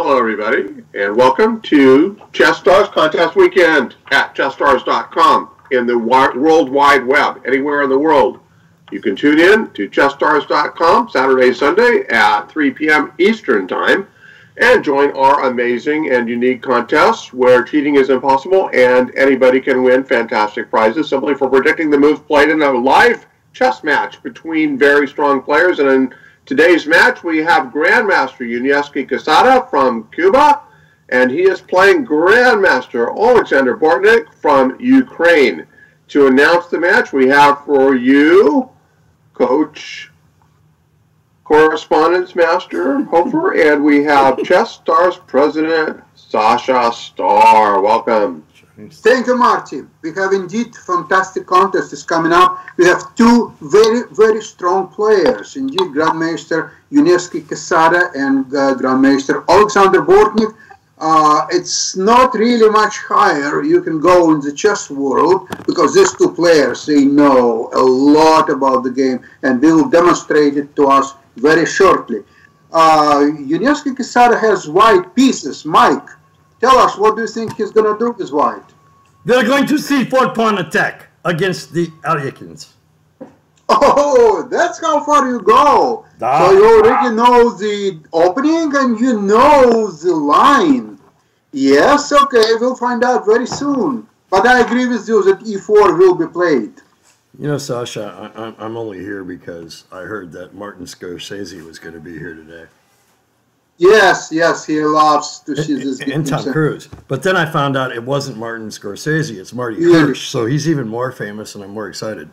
Hello, everybody, and welcome to Chess Stars Contest Weekend at chessstars.com in the World Wide Web, anywhere in the world. You can tune in to chessstars.com Saturday, Sunday at 3 p.m. Eastern Time and join our amazing and unique contests where cheating is impossible and anybody can win fantastic prizes simply for predicting the moves played in a live chess match between very strong players. And in today's match, we have Grandmaster Yuniesky Quesada from Cuba, and he is playing Grandmaster Alexander Bortnyk from Ukraine. To announce the match, we have for you Coach Correspondence Master Hoffer, and we have Chess Stars President Sasha Starr. Welcome. Thank you, Martin. We have indeed fantastic contests coming up. We have two very, very strong players. Indeed, Grandmaster Yuniesky Quesada and uh, Grandmaster Alexander Bortnyk. Uh, it's not really much higher you can go in the chess world because these two players, they know a lot about the game and they will demonstrate it to us very shortly. Uh, Yuniesky Quesada has white pieces. Mike, Tell us, what do you think he's going to do with white? They're going to see four pawn attack against the Alekhine's. Oh, that's how far you go. Ah. So you already know the opening and you know the line. Yes, okay, we'll find out very soon. But I agree with you that e4 will be played. You know, Sasha, I, am only here because I heard that Martin Scorsese was going to be here today. Yes, yes, he loves to see this. And Tom Cruise. But then I found out it wasn't Martin Scorsese, it's Marty Hirsch. So he's even more famous, and I'm more excited.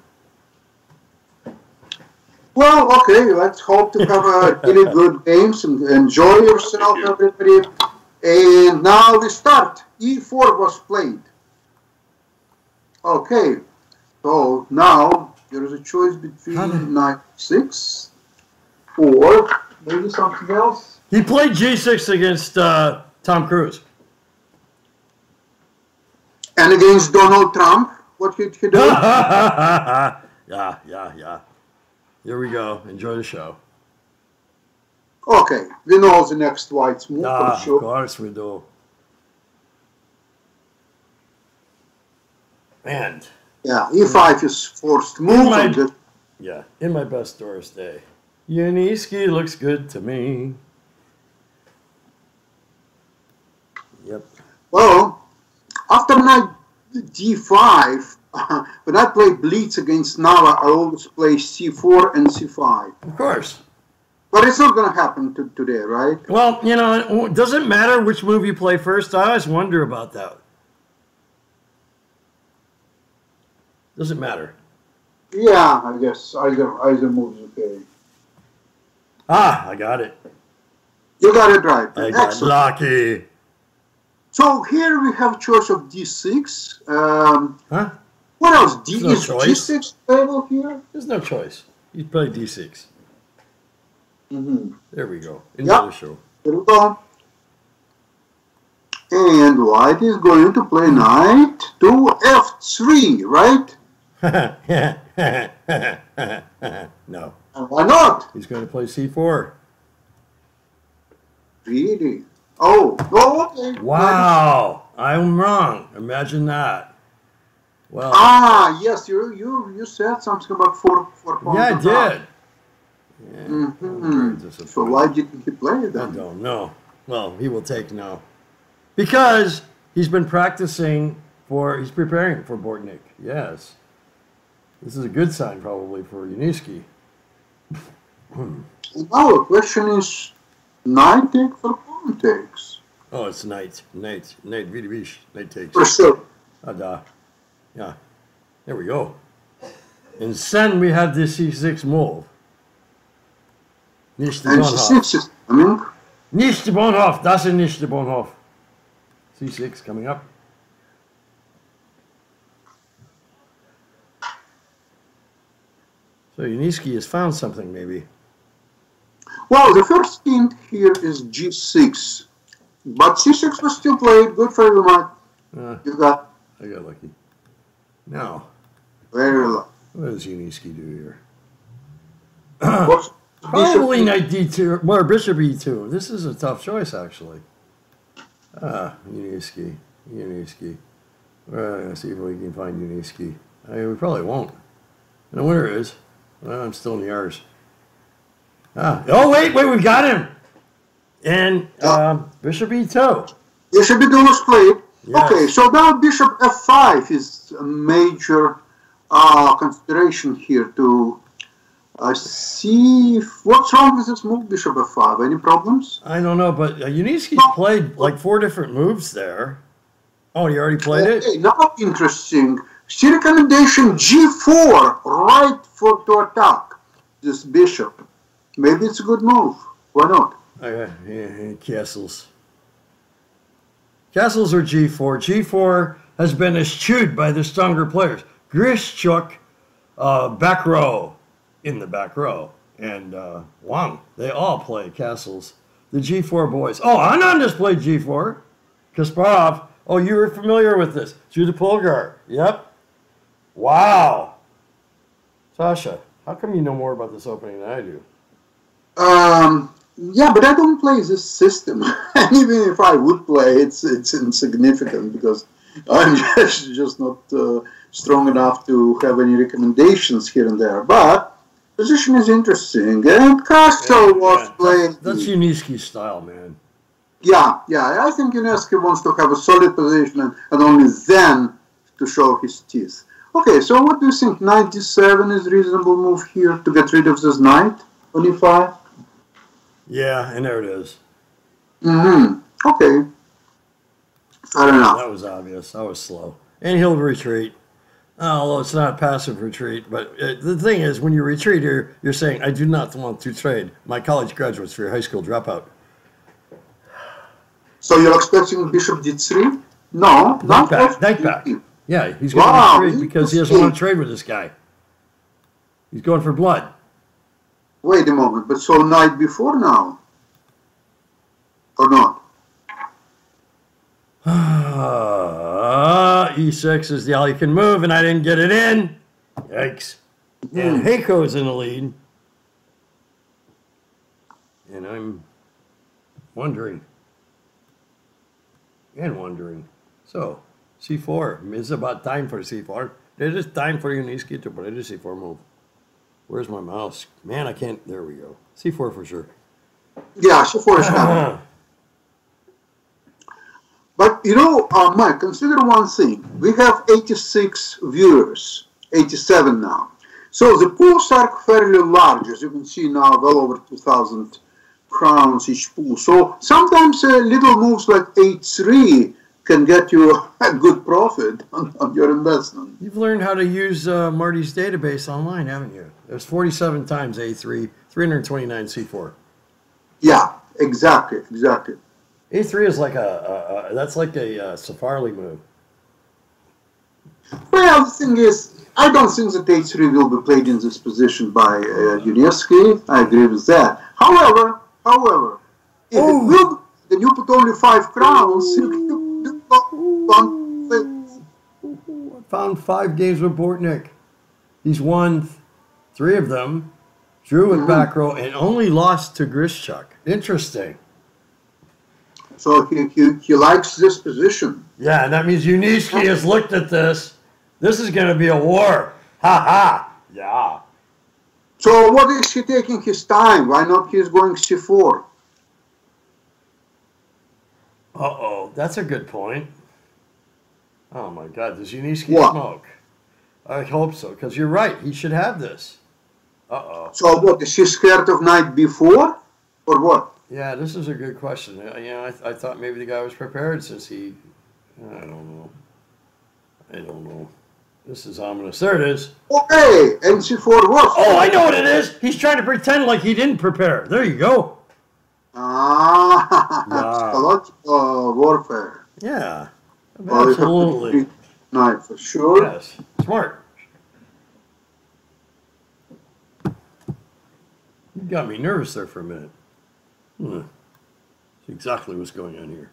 Well, okay, let's hope to have a really good games and enjoy yourself, everybody. And now we start. E4 was played. Okay, so now there is a choice between knight 6 or maybe something else. He played G6 against uh, Tom Cruise. And against Donald Trump, what did he do? yeah, yeah, yeah. Here we go. Enjoy the show. Okay, we know the next white's move ah, sure. Of course we do. And Yeah, E5 is forced move. My, yeah, in my best Doris day. Yuniesky looks good to me. Yep. Well, after knight d5, when I play Blitz against Nava, I always play c4 and c5. Of course. But it's not going to happen to, today, right? Well, you know, it doesn't matter which move you play first. I always wonder about that. Doesn't matter. Yeah, I guess either either move is okay. Ah, I got it. You got it right. I got Excellent. lucky. So here we have a choice of d6. Um, huh? What else? D no is choice. d6 level here? There's no choice. You play d6. Mm-hmm. There we go. Into yep. show. There we go. And white is going to play knight to f3, right? no. And why not? He's going to play c4. Really? Oh, oh, okay. Wow, I'm wrong. Imagine that. Well. Ah, yes, you you you said something about four four points. Yeah, I did. Yeah. Mm-hmm. So why didn't he play then? I don't know. Well, he will take no, because he's been practicing for. He's preparing for Bortnyk. Yes, this is a good sign probably for Yuniesky. now the question is, nine take for takes. Oh, it's night, night, night, really wish, night takes. For sure. Uh, yeah, there we go. And then we have the C6 move. Nicht the Bahnhof. I mean. Nicht the Bahnhof, das ist nicht the Bahnhof. C6 coming up. So Yuniesky has found something maybe. Well, the first hint here is G6. But C6 was still played. Good for you, Mark. Uh, you got. I got lucky. Now. Very lucky. What does Yuniesky do here? Probably knight d2, or bishop e2. This is a tough choice, actually. Ah, Yuniesky. Yuniesky. Uh, let's see if we can find Yuniesky. I mean, we probably won't. And the winner is. Well, I'm still in the R's. Ah, oh, wait, wait, we got him. And um, Bishop E2. Bishop E2 was played. Yes. Okay, so now Bishop F5 is a major uh, consideration here to uh, see if, what's wrong with this move, Bishop F5. Any problems? I don't know, but uh, Yuniesky's played like four different moves there. Oh, you already played it? Okay, now interesting. See recommendation G4, right for to attack this bishop. Maybe it's a good move. Why not? Okay, yeah, castles. Castles are G4. G4 has been eschewed by the stronger players. Grishchuk, uh, Bacrot, in the Bacrot, and uh, Wang. They all play castles. The G4 boys. Oh, Anand has played G4. Kasparov. Oh, you were familiar with this. Judit Polgar. Yep. Wow. Sasha, how come you know more about this opening than I do? Um, yeah, but I don't play this system. and even if I would play, it's it's insignificant because I'm just, just not uh, strong enough to have any recommendations here and there. But position is interesting, and Castle was playing. That's Yuniesky's style, man. Yeah, yeah. I think Yuniesky wants to have a solid position and, and only then to show his teeth. Okay, so what do you think? 97 is a reasonable move here to get rid of this knight on e5? Yeah, and there it is. Mm-hmm. Okay. I don't know. That was obvious. I was slow. And he'll retreat. Although it's not a passive retreat, but uh the thing is, when you retreat, you're, you're saying, I do not want to trade my college graduates for your high school dropout. So you're expecting bishop d3? No, Knight not back. Knight back. Yeah, he's going Wow, to retreat because he doesn't want to trade with this guy. He's going for blood. Wait a moment, but so night before now? Or not? Uh, E6 is the all you can move, and I didn't get it in. Yikes. And Heiko's in the lead. And I'm wondering. And wondering. So, C4. It's about time for C4. It is time for Yuniesky to play the C4 move. Where's my mouse? Man, I can't. There we go. C4 for sure. Yeah, c4 is coming. But you know, uh, Mike, consider one thing. We have 86 viewers, 87 now. So the pools are fairly large, as you can see now, well over 2,000 crowns each pool. So sometimes uh, little moves like A3 can get you a good profit on, on your investment. You've learned how to use uh, Marty's database online, haven't you? There's 47 times A3, 329 C4. Yeah, exactly, exactly. A3 is like a, a, a that's like a, uh Safarli move. Well, the thing is, I don't think that A3 will be played in this position by uh. I agree with that. However, however, if Oh. it will, then you put only five crowns. You can do one thing. Found five games with Bortnyk. He's won three of them, drew with Bacrot, and only lost to Grishchuk. Interesting. So he, he, he likes this position. Yeah, and that means Yuniesky has looked at this. This is going to be a war. Ha ha. Yeah. So what is he taking his time? Why not he's going c4? Uh oh, that's a good point. Oh my God, does Yuniesky What? smoke? I hope so, because you're right. He should have this. Uh oh. So what, is she scared of night b4? Or what? Yeah, this is a good question. Uh, You know, I, I thought maybe the guy was prepared since he. I don't know. I don't know. This is ominous. There it is. Okay, and c4 was. Oh, I know what it is. He's trying to pretend like he didn't prepare. There you go. Ah, Wow. psychological warfare. Yeah, Well, you have to absolutely. knight for sure. Yes, smart. You got me nervous there for a minute. Hmm. That's exactly what's going on here.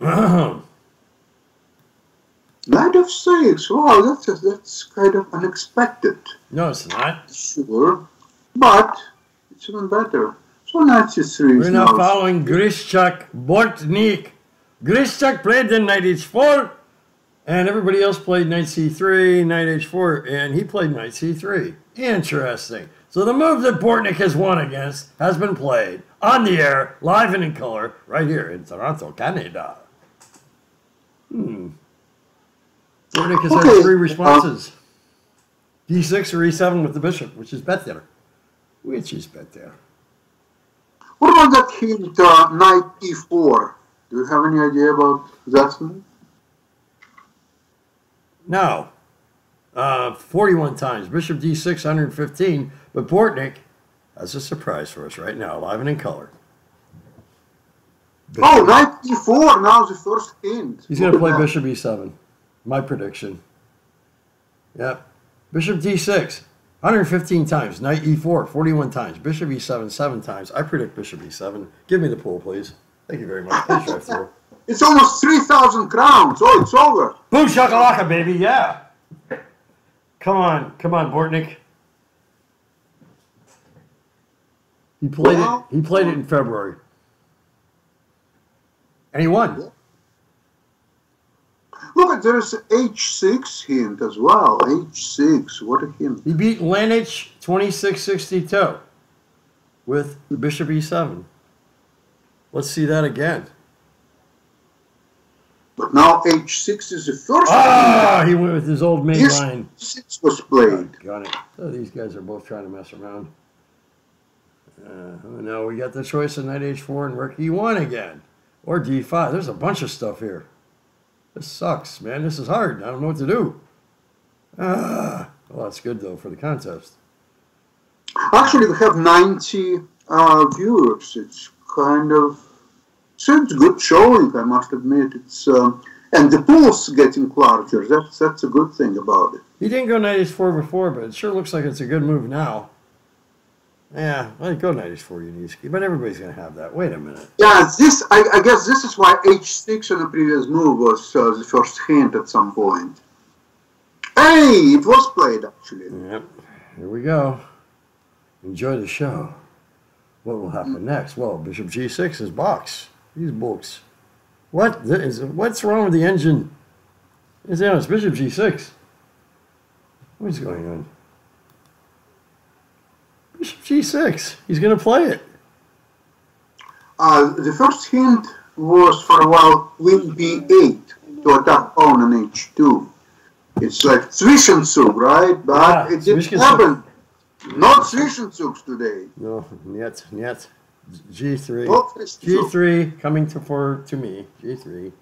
Knight of six. Wow, that's that's kind of unexpected. no, it's not. Sure, but it's even better. So knight c3 We're now following Grishchuk Bortnyk. Grishchuk played knight h4, and everybody else played knight c3, knight h4, and he played knight c3. Interesting. So the move that Bortnyk has won against has been played on the air, live and in color, right here in Toronto, Canada. Hmm. Bortnyk has Okay, had three responses. d6 or e7 with the bishop, which is better. Which is better. What about that hint, uh, knight e4? Do you have any idea about that move? No. Uh, 41 times. Bishop d6, 115. But Bortnyk has a surprise for us right now, live and in color. Oh, knight e4, now the first hint. He's going to play that. Bishop e7. My prediction. Yep. Bishop d6, 115 times. Knight e4, 41 times. Bishop e7, 7 times. I predict Bishop e7. Give me the pool, please. Thank you very much. Please drive through. It's almost 3,000 crowns. Oh, it's over. Boom shakalaka, baby, yeah. Come on, come on, Bortnyk. He played Well- it. He played it in February, and he won. Look at there's h6 hint as well. h6, what a hint. He beat Lanich 26-62 with the Bishop e7. Let's see that again. But now h6 is the first Ah, he went with his old main. Yes, line. 6 was played. Got it. So these guys are both trying to mess around. Uh, now we got the choice of knight h4 and rook e1 again, or d5. There's a bunch of stuff here. This sucks, man. This is hard. I don't know what to do. Ah, well, that's good though for the contest. Actually, we have 90 uh, viewers. It's kind of so it's good showing. I must admit. It's um, and the pool's getting larger. That's that's a good thing about it. He didn't go knight h4 before, but it sure looks like it's a good move now. Yeah, let go knight h4, Yuniesky. But everybody's gonna have that. Wait a minute. Yeah, this I, I guess this is why h6 on the previous move was uh, the first hint at some point. Hey, it was played actually. Yep. Here we go. Enjoy the show. What will happen next? Well, Bishop G6 is box. These books. What is what's wrong with the engine? It's, yeah, it's Bishop G6. What's going on? Bishop G6. He's gonna play it. Uh, the first hint was for a while queen b8 to attack pawn on h2. It's like Zwischenzug, right? But Yeah, it didn't happen. Not Zwischenzugs today. No, yet, yet. G3. G3 coming to for to me. G3.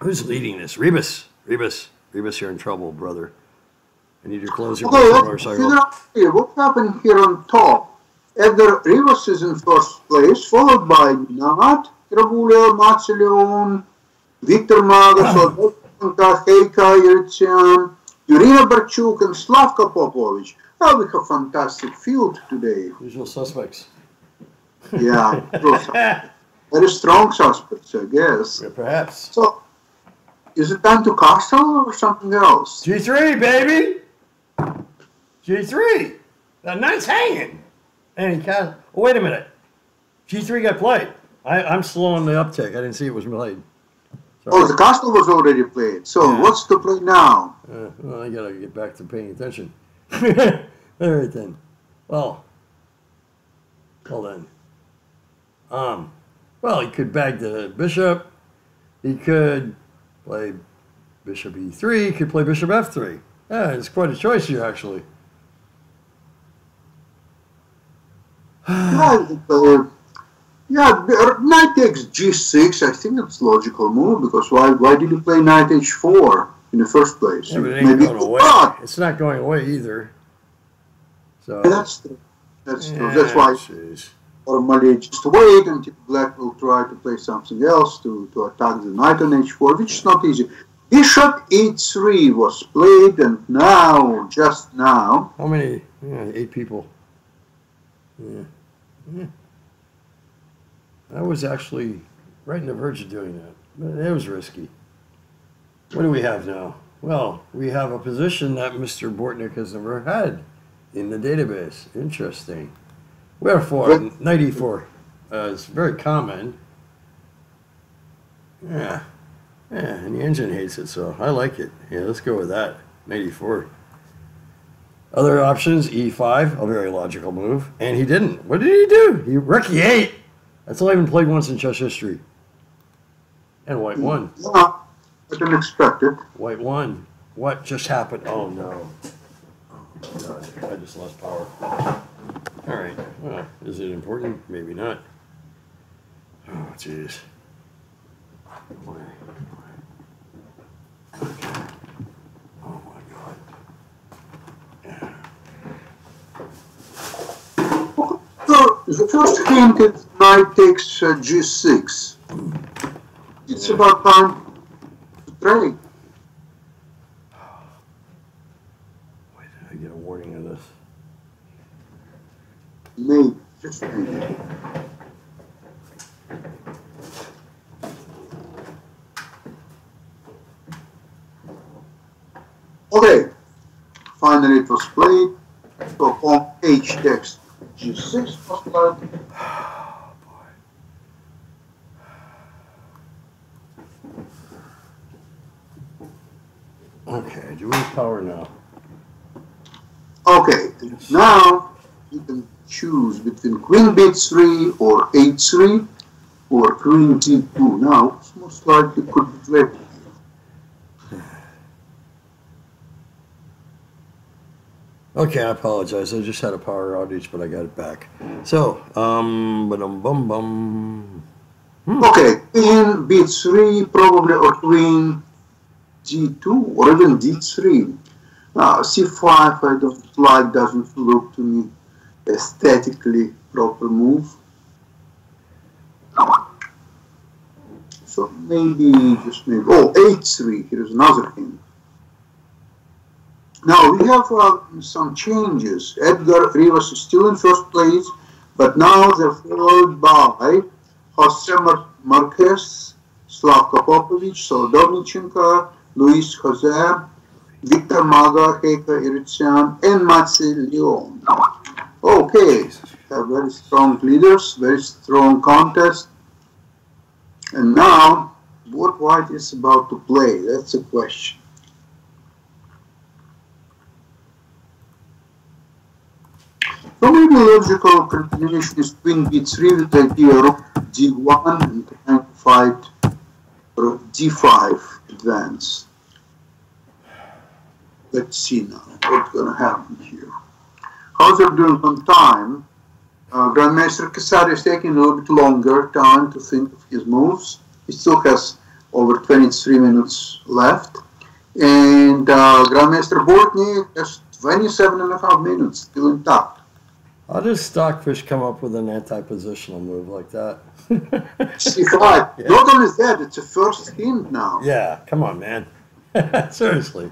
Who's leading this? Rebus. Rebus. Rebus, you're in trouble, brother. I need your closer Okay, let's motorcycle. figure out here what happened here on top. Edgar Rivas is in first place, followed by Nat, Dragulya, Matseleon, Victor Magas, ah. Odonka, Heika Yertsian, Irina Barchuk, and Slavko Popovic. Oh, we have a fantastic field today. Usual suspects. Yeah, are very strong suspects, I guess. Yeah, perhaps. So, is it time to castle or something else? G3, baby! G3! The knight's hanging! And he cast. Oh, wait a minute. G3 got played. I, I'm slow on the uptick. I didn't see it was played. Oh, the castle was already played. So, Yeah. what's to play now? Uh, well, I gotta get back to paying attention. All right then. Well, hold on. Um, well, he could bag the bishop. He could play bishop e3. He could play bishop f3. Yeah, it's quite a choice here, actually. yeah, uh, yeah, knight takes g6. I think it's logical move because why? Why did you play knight h4 in the first place? Yeah, but it Maybe It's not going away either. So. that's true. That's true. yeah, That's why jeez. normally just wait until black will try to play something else to, to attack the knight on h4, which is not easy. Bishop e3 was played, and now, just now, How many? Yeah, eight people. Yeah. yeah. I was actually right on the verge of doing that, but it was risky. What do we have now? Well, we have a position that Mr. Bortnyk has never had in the database. Interesting. Wherefore, what? 94 uh, is very common. Yeah. Yeah, and the engine hates it, so I like it. Yeah, let's go with that. 94. Other options, E5, a very logical move. And he didn't. What did he do? He rookie 8. That's all I even played once in chess history. And white hmm. 1. I didn't expect it. White won. What just happened? Oh no. Oh, God. I just lost power. All right. Well, is it important? Maybe not. Oh, jeez. Why? Why? Oh my God. So the first hint is knight takes uh, g6. It's Yeah. about time trade. Why did I get a warning of this? Maybe, just maybe. Okay, finally it was played. So on h takes g6 was played. Oh boy. Okay, do we have power now? Okay, now you can choose between queen b3 or h3 or queen d2. Now, it's most likely could be played. Okay, I apologize. I just had a power outage, but I got it back. So, um, bum bum bum. Okay, queen b3 probably or queen d2 or even d3. Now, c5 I don't like, doesn't look to me aesthetically proper move. So maybe, just maybe, oh, h3, here's another thing. Now we have uh, some changes. Edgar Rivas is still in first place, but now they're followed by Jose Mar- Marquez, Slavko Popovic, Solodovnichenko, Luis Jose, Victor Maga, Heika Iritsian, and Matsi Leon. Okay, have very strong leaders, very strong contest. And now, what White is about to play, that's the question. So maybe logical continuation is queen b3 with the idea of d1 and trying to fight for d5 advance. Let's see now what's going to happen here. How's it doing on time? Uh, Grandmaster Quesada is taking a little bit longer time to think of his moves. He still has over 23 minutes left. And uh, Grandmaster Bortny has 27 and a half minutes still intact. How does Stockfish come up with an anti-positional move like that? C5. Yeah. Not only that, it's a first hint now. yeah, come on, man. Seriously.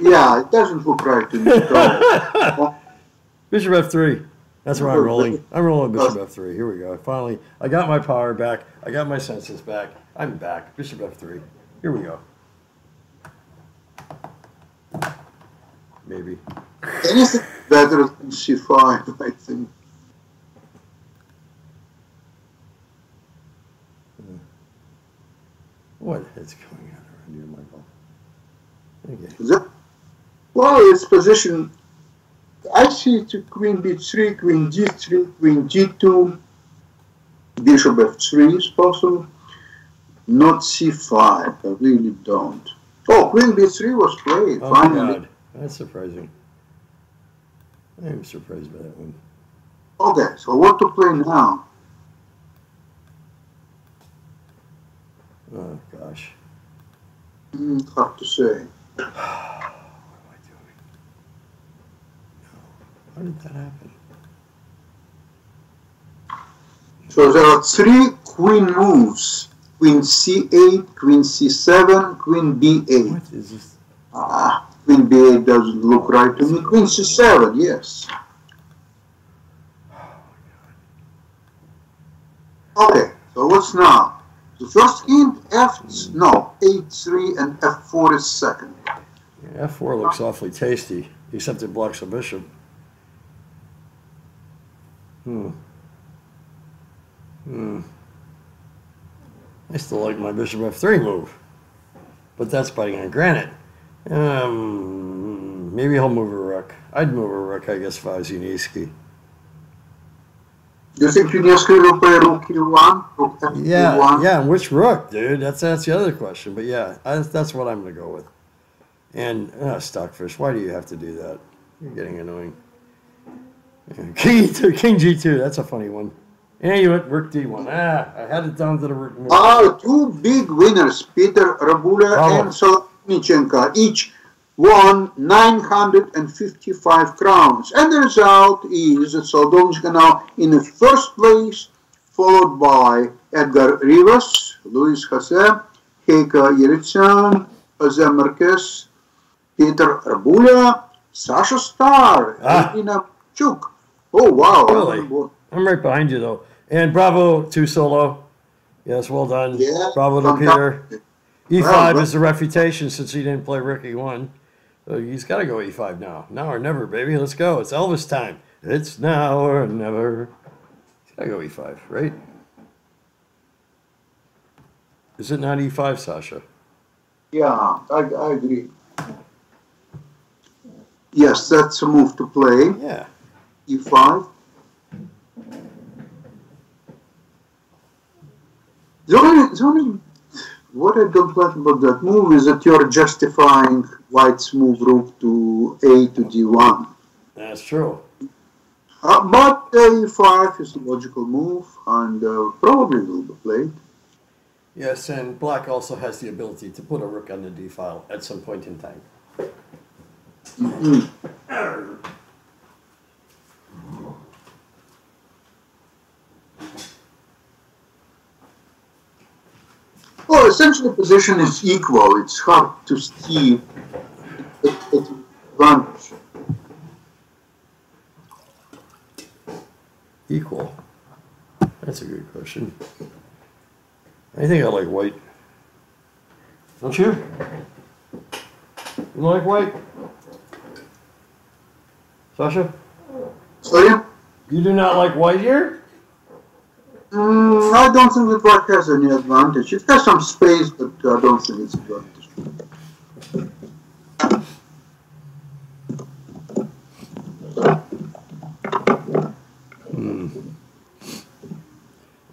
Yeah, it doesn't look right to me. Bishop f3. That's where I'm rolling. I'm rolling bishop f3. Here we go. Finally, I got my power back. I got my senses back. I'm back. Bishop f3. Here we go. Maybe. anything better than C5, I think. What is going on around here, Michael? Okay. Well, its position, I see to queen b3, queen g3, queen g2, bishop f3 is possible. Not c5, I really don't. Oh, queen b3 was played, Oh my finally. god. That's surprising. I'm surprised by that one. Okay, so what to play now? Oh gosh. Hmm, hard to say. What am I doing? No. How did that happen? So there are three queen moves. Queen c8, queen c7, queen b8. What is this? Ah, queen b8 doesn't look right to me. Queen c7, yes. Okay, so what's now? The first hint, F, no, A3 and f4 is second. Yeah, F4 looks awfully tasty, except it blocks a bishop. Hmm. Hmm. I still like my bishop f3 move, but that's biting on granite. Um, maybe he'll move a rook. I'd move a rook, I guess, if I was Yuniesky. Do you think Yuniesky will play rook e1? Rook f1? Yeah, yeah. Which rook, dude? That's that's the other question. But yeah, I, that's what I'm gonna go with. And uh, Stockfish, why do you have to do that? You're getting annoying. Yeah, King E2, King G2. That's a funny one. And you went Rook D1. Ah, I had it down to the Rook. move. Ah, two big winners, Peter Rabula Bravo. and Solodovnichenko, each won 955 crowns. And the result is that now in the first place, followed by Edgar Rivas, Luis Jose, Heika Yeritsan, Jose Marquez, Peter Rabula, Sasha Starr, Ah. Irina Chuk. Oh, wow. Really? I'm right behind you though. And bravo to Solo. Yes, well done. Yeah, bravo to. Peter. E5 Wow, is the refutation since he didn't play Ricky one. So he's got to go E5 now. Now or never, baby. Let's go. It's Elvis time. It's now or never. He's got to go E5, right? Is it not E5, Sasha? Yeah, I, I agree. Yes, that's a move to play. Yeah. E5. The only, the only, what I don't like about that move is that you're justifying White's move rook to A to D1. That's true. Uh, but A5 is a logical move and uh, probably will be played. Yes, and Black also has the ability to put a rook on the D file at some point in time. Well, essentially, the position is equal. It's hard to see advantage. Equal. That's a good question. I think I like white. Don't you? You like white? Sasha? Sorry? You do not like white here? Mm, I don't think that Black has any advantage. It has some space, but I don't think it's advantage.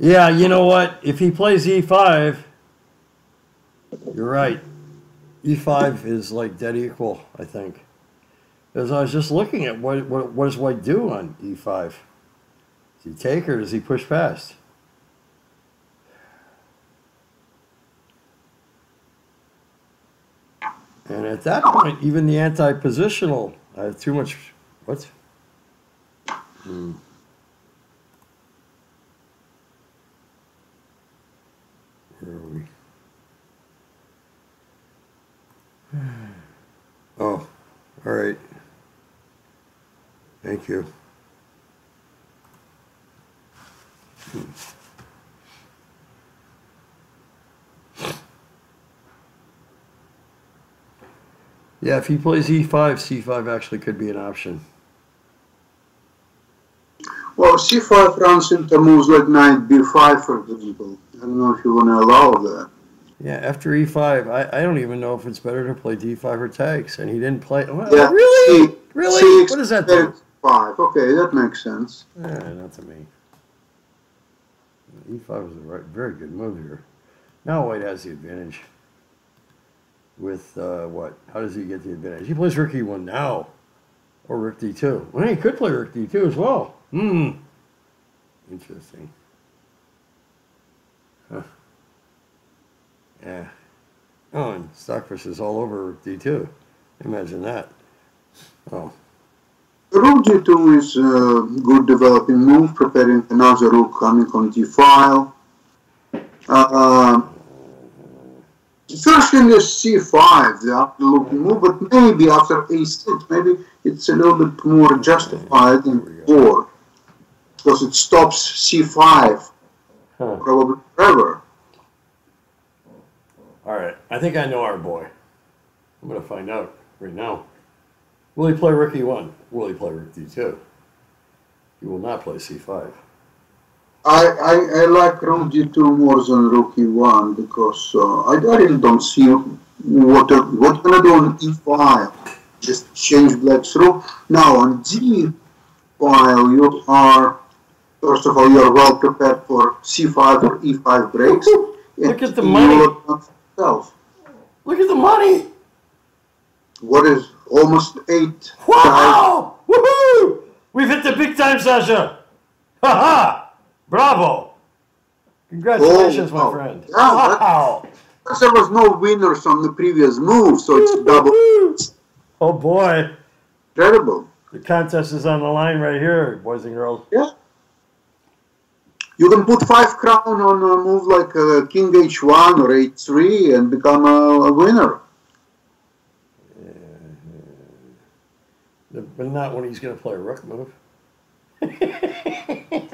Yeah, you know what? If he plays e5, you're right. e5 is like dead equal, I think. As I was just looking at what, what, what does white do on e5? Does he take or does he push past? And at that point, even the anti-positional, I have too much, what? Hmm. Where are we? Oh, all right. Thank you. Yeah, if he plays e5, c5 actually could be an option. Well, c5 runs into moves like knight b5, for example. I don't know if you want to allow that. Yeah, after e5, I, I don't even know if it's better to play d5 or takes, and he didn't play. Well, Yeah, really? C- really? C6 what does that do? Five. Okay, that makes sense. Eh, not to me. E5 was a right, very good move here. Now White has the advantage. With uh, what? How does he get the advantage? He plays Rook E1 now, or Rook D2. Well, he could play Rook D2 as well. Hmm. Interesting. Huh. Yeah. Oh, and Stockfish is all over Rook D2. Imagine that. Oh. Rook g2 is a good developing move, preparing another rook coming on d file. Uh, first thing is c5, the after-looking move, but maybe after a6, maybe it's a little bit more justified than before, because it stops c5 Huh. probably forever. All right, I think I know our boy. I'm gonna find out right now. Will he play Rook E1? Will he play Rook D2? He will not play c5. I, I, I like rook d2 more than rook e1 because uh, I, I really don't see what uh, what gonna do on e file. Just change black's rook. Now on d file you are first of all you are well prepared for c5 or e5 breaks. Look at the money. yourself. Look at the money! What is almost eight? Wow! Woohoo! We've hit the big time, Sasha! Ha ha! Bravo! Congratulations, Oh, my oh. friend. Yeah, Wow! Because there was no winners on the previous move, so it's double Oh boy, incredible. the contest is on the line right here, boys and girls. Yeah. You can put five crown on a move like uh, King H1 or H3 and become a, a winner. But not when he's going to play a rook move.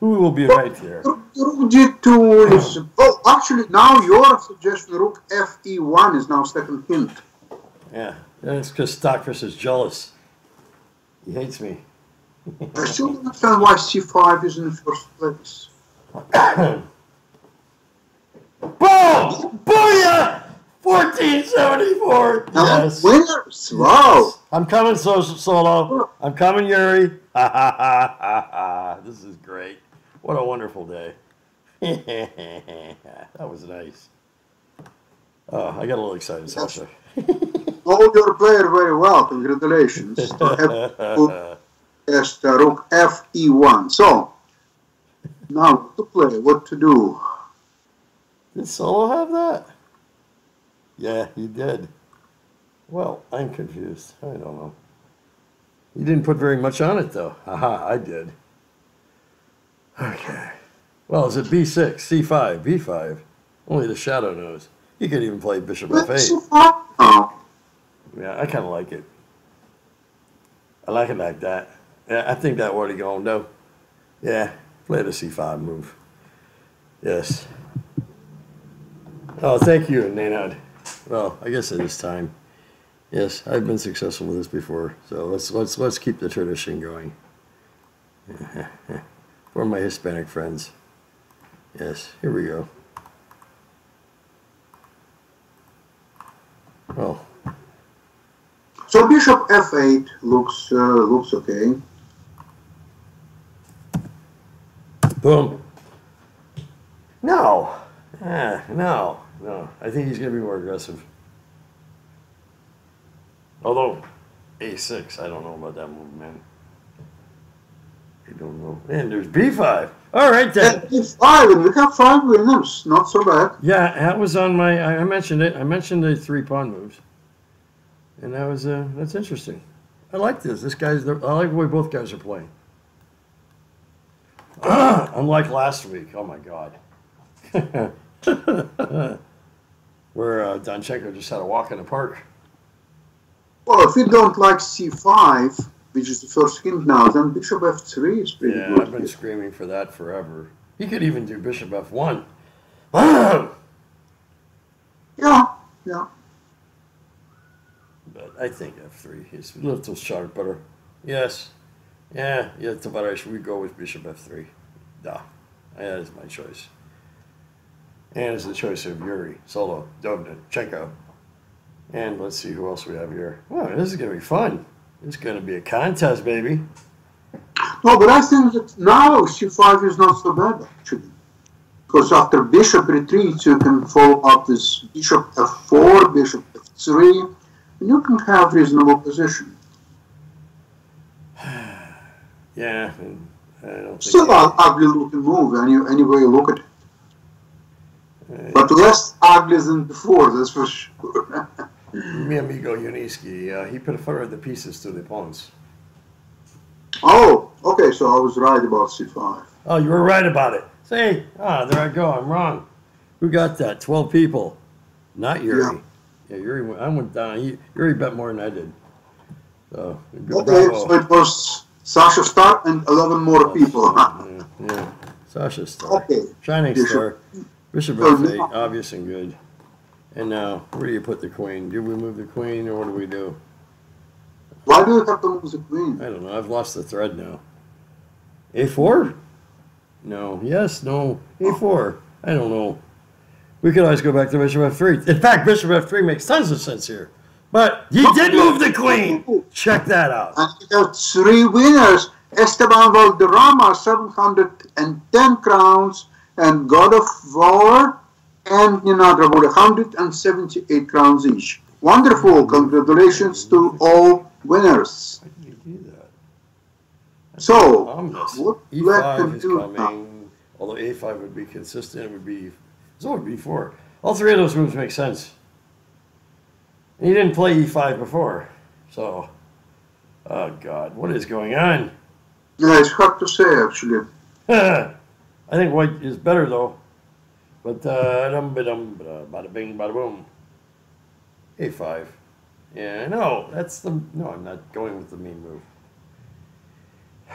Who will be right there? Rook rook G2 is. Oh, actually, now your suggestion, Rook FE1 is now second hint. Yeah, that's because Stockfish is jealous. He hates me. I still don't understand why C5 is in the first place. Boom! Booyah! 1474! Yes. winners! Wow! I'm coming, so- Solo. I'm coming, Yuri. Ha ha ha ha ha. This is great. What a wonderful day. that was nice. Oh, I got a little excited, Sasha. Know your player very well. Congratulations. Have Yes, uh, Rook FE1. So, now to play, what to do? Did Solo have that? Yeah, he did. Well, I'm confused. I don't know. He didn't put very much on it, though. Haha, I did. Okay. Well, is it B6, C5, B5? Only the shadow knows. He could even play Bishop Let's F8. see how- Oh, Yeah, I kind of like it. I like it like that. Yeah, I think that where to no. Yeah, play the C5 move. Yes. Oh, thank you, Nenad. Well, I guess it is time. Yes, I've been successful with this before, so let's let's let's keep the tradition going. For my Hispanic friends. Yes, here we go. Oh, So Bishop F8 looks uh, looks okay. Boom. No. Ah, no. No. I think he's going to be more aggressive. Although, A6, I don't know about that move, man. I don't know. And there's B5. All right, then. And E5, and we have five winners. Not so bad. Yeah, that was on my. I mentioned it. I mentioned the three pawn moves, and that was uh, that's interesting. I like this. This guy's. I like the way both guys are playing. Unlike last week. Oh my god. Where uh, Donchenko just had a walk in the park. Well, if you don't like C5, which is the first hint now, then Bishop F3 is pretty Yeah, good. I've been screaming for that forever. He could even do Bishop F1. but Yeah, But I think F3 is a little sharp better. Uh, yes. Yeah, yeah, Tavares, we go with Bishop F3. Duh. That is my choice. And it's the choice of Yuri, Solo, Dovna, Chenko. And let's see who else we have here. Wow, this is going to be fun. It's going to be a contest, baby. No, but I think that now C5 is not so bad, actually. Because after Bishop retreats, you can follow up with Bishop F4, Bishop F3, and you can have reasonable position. Yeah, I don't think. Still an ugly looking move, any, any way you look at it. Uh, but less ugly than before, that's for sure. Mi amigo Yuniesky, uh, he put a footer of the pieces to the pawns. oh, okay, so I was right about C5. Oh, you were right about it. Say, ah, there I go. I'm wrong. Who got that? Twelve people. Not Yuri. Yeah, Yuri. Went, I went down. Yuri bet more than I did. So, Okay, bravo. so it was Sasha Starr and 11 more people. Yeah, yeah. Sasha Starr. okay, Shining Bishop. Star. Bishop Oh, F8, obvious and good. And now, where do you put the queen? Do we move the queen or what do we do? Why do we have to move the queen? I don't know. I've lost the thread now. A4? No. Yes. No. A4. I don't know. We could always go back to bishop f3. In fact, bishop f3 makes tons of sense here. But he did move the queen. Check that out. And you have three winners. Esteban Valderrama, 710 crowns, and God of War, and Nenad Rabul, 178 crowns each. Wonderful. Congratulations to all winners. Why did he do that? So, what black can E5 is do now? coming. Although A5 would be consistent, it would be. So would B4. All three of those moves make sense. And he didn't play E5 before. So. Oh, God. What is going on? Yeah, it's hard to say actually. I think white is better, though. But, uh, dum ba dum ba bada bing, bada boom. A5. Yeah, no, that's the. No, I'm not going with the mean move.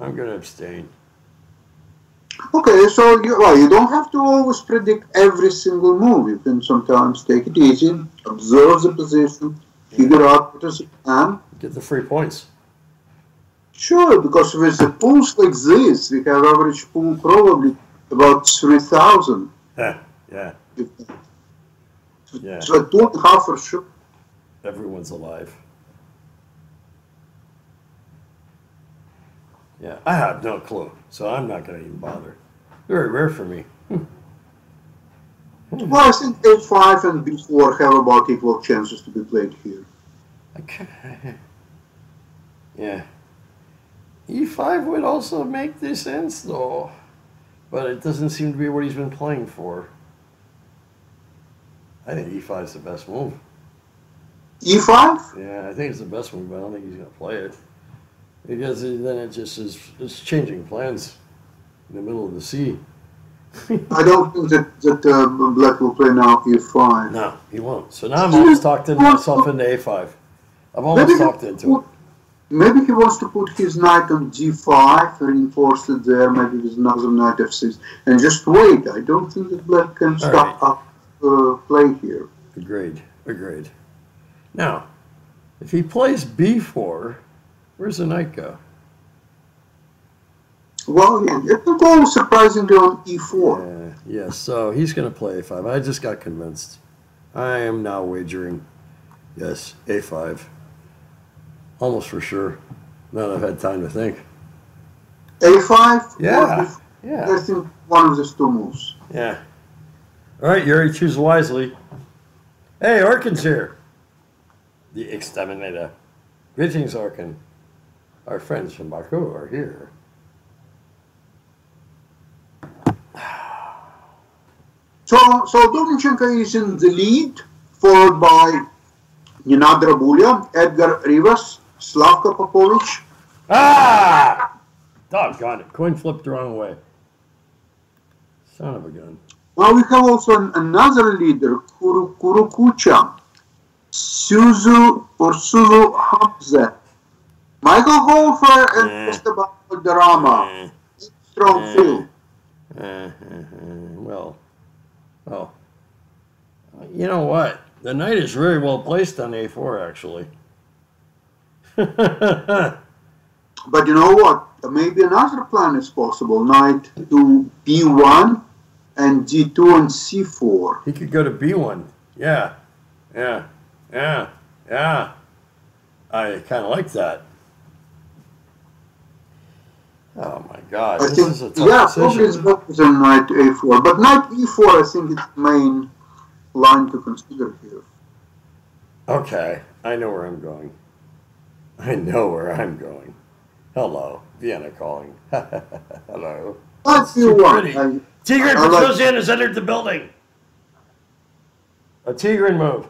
I'm going to abstain. Okay, so you, well, you don't have to always predict every single move. You can sometimes take it easy, observe the position, figure out what is the plan. Get the free points. Sure, because with the pools like this, we have average pool probably about 3,000. Yeah, yeah, Yeah. So two and a half for sure. everyone's alive. Yeah, I have no clue, so I'm not going to even bother. Very rare for me. Hmm. Well, I think A5 and B4 have about equal chances to be played here. Okay. Yeah. E5 would also make this sense, though. But it doesn't seem to be what he's been playing for. I think E5 is the best move. E5? Yeah, I think it's the best move, but I don't think he's going to play it. Because then it just is it's changing plans in the middle of the sea. I don't think that, that uh, Black will play now E5. No, he won't. So now I'm almost talked myself into A5. I've almost talked into it. Maybe he wants to put his knight on G5, reinforce it there, maybe with another knight F6, and just wait. I don't think that Black can stop up uh, play here. Agreed. Agreed. Now, if he plays b4, where's the knight go? Well, yeah, it will go surprisingly on E E4. Yeah, yes, so he's going to play a5. I just got convinced. I am now wagering, yes, a5. Almost for sure. Now that I've had time to think. A5? Yeah. Yeah, I think one of these two moves. yeah. All right, Yuri, choose wisely. Hey, Orkin's here. The exterminator. Greetings, Orkin. Our friends from Baku are here. So, so Dornichenko is in the lead, followed by Nenad Bulia, Edgar Rivas, Slavko Popovic, Ah! Doggone it. Coin flipped the wrong way. Son of a gun. Well, we have also an, another leader, Kuru, Kurukucha, Suzu or Suzu Hamza, Michael Hoffer, and Yeah. Esteban Valderrama. Strong Yeah. field. Uh, uh, uh, well, well. You know what? The knight is very well placed on a4, actually. But you know what? Maybe another plan is possible. Knight to B1 and G2 and C4. he could go to b1. Yeah, yeah, yeah, yeah. I kind of like that. Oh my God, I this think, is a tough yeah, probably it's better than knight A4. But knight E4, I think, is the main line to consider here. Okay, I know where I'm going. I know where I'm going. Hello, Vienna calling. Hello. Knight too B1. pretty. I- Tigran I like- Petrosian has entered the building. A Tigran move.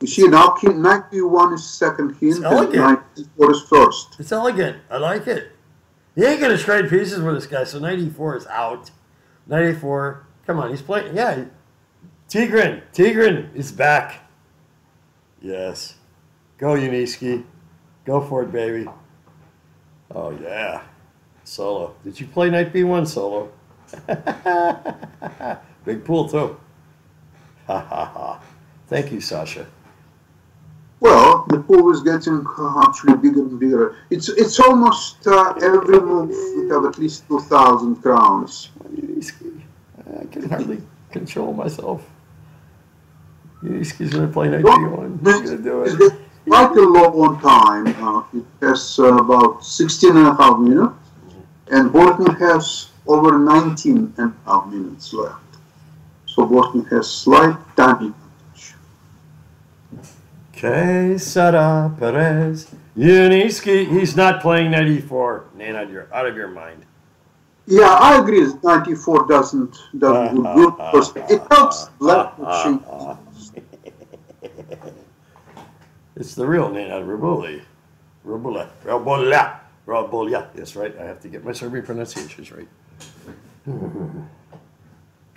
You see, now king, knight B1 is second hint, and knight E4 is first. It's elegant. I like it. He ain't gonna trade pieces with this guy. So 94 is out. 94. Come on, he's playing. Yeah. Tigran. Tigran is back. Yes. Go, Yuniesky. Go for it, baby. Oh, yeah. Solo. Did you play Knight B1 solo? Big pool, too. Ha ha ha. Thank you, Sasha. Well, the pool is getting actually bigger and bigger. It's it's almost uh, every move we have at least two thousand crowns. I can hardly control myself. He's gonna play 91. He's gonna do it. getting quite a low on time. Uh, it has uh, about 16 and a half minutes, and Bortnyk has over 19 and a half minutes left. So Bortnyk has slight time advantage. Quesada Perez. Yuniesky, he's not playing 94. Nana, you're out of your mind. Yeah, I agree. 94 doesn't doesn't do good because it helps black machine. It's the real Nana Rabuli. Rabula. Rabula. Rabula. That's right. I have to get my Serbian pronunciations right.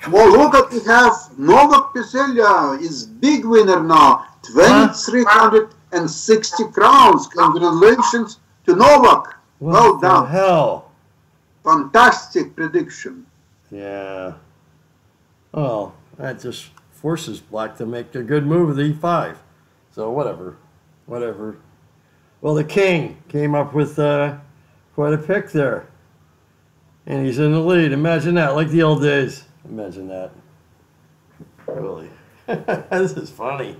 Well, look at we have Novak Peselja is big winner now. 2360 crowns. Congratulations to Novak. What Well the done. hell? Fantastic prediction. Yeah. Well, that just forces black to make a good move with e5. So whatever, whatever. Well, the king came up with uh, quite a pick there, and he's in the lead. Imagine that, like the old days. Imagine that. Really, this is funny.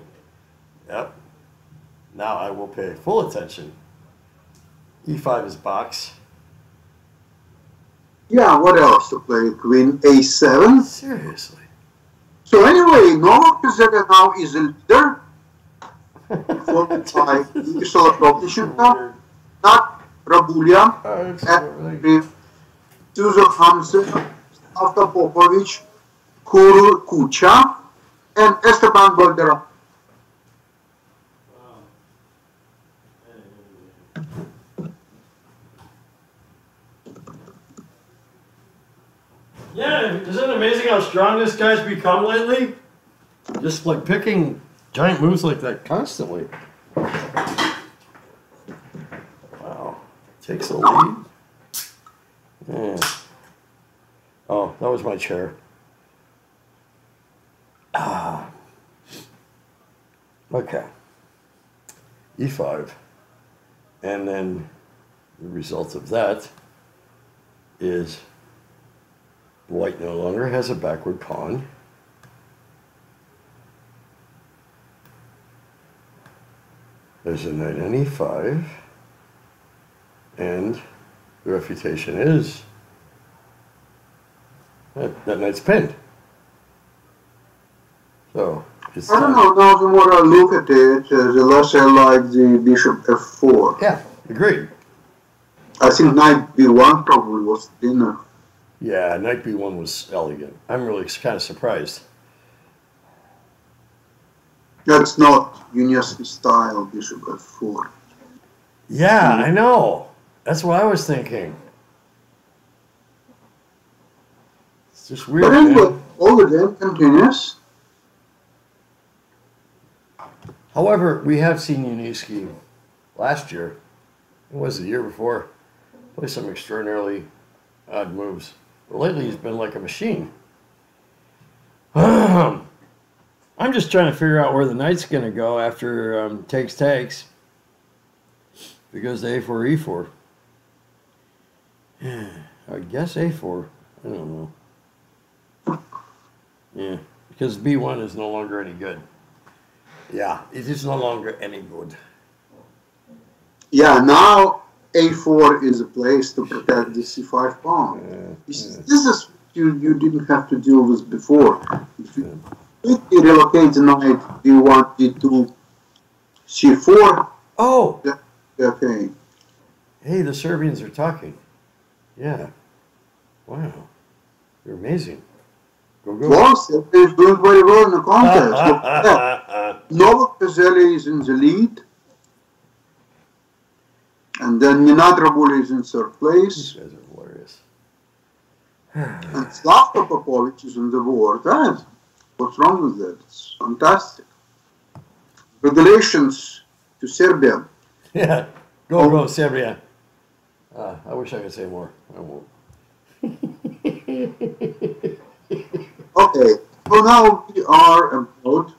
Yep. Now I will pay full attention. E5 is box. Yeah, what else to play? Queen A7. Seriously. So anyway, Novak now is a leader. Followed by Isola Protishenko, not Rabulia, oh, and Susan Hamza, After Popovic, Kuru Kucha, and Esteban Valderrama. Yeah, isn't it amazing how strong this guy's become lately? Just like picking giant moves like that constantly. Wow. Takes a lead. Yeah. Oh, that was my chair. Ah. Okay. E5. And then the result of that is White no longer has a backward pawn. There's a knight on e5. And the refutation is that, that knight's pinned. So it's I don't know, now the more I look at it, uh, the less I like the bishop f4. Yeah, agreed. I think knight b1 probably was thinner. Yeah, knight b1 was elegant. I'm really kind of surprised. That's not Yuniesky style bishop f4. Yeah, I know. That's what I was thinking. It's just weird. But man. anyway, all the game continues. However, we have seen Yuniesky last year. It was the year before. Play some extraordinarily odd moves. But lately, he's been like a machine. I'm just trying to figure out where the knight's going to go after um, takes takes. Because the a4 e4. I guess a4. I don't know. Yeah, because b1 is no longer any good. Yeah, it is no longer any good. Yeah, now a4 is a place to protect the c5 pawn. This is- this is you, you didn't have to deal with before. If you quickly relocate the knight b1, b2, c4, Oh, okay. hey, the Serbians are talking. Yeah. Wow. You're amazing. Go, go. Well, Serbia is doing very well in the contest. Look at that. Novak Peselja is in the lead. And then Nenad Rabula is in third These place. guys are hilarious. And Slavko Popovic is in the board. That, what's wrong with that? It's fantastic. Congratulations to Serbia. Yeah. Go, go, Serbia. Uh, I wish I could say more. I won't. Okay, So now we are about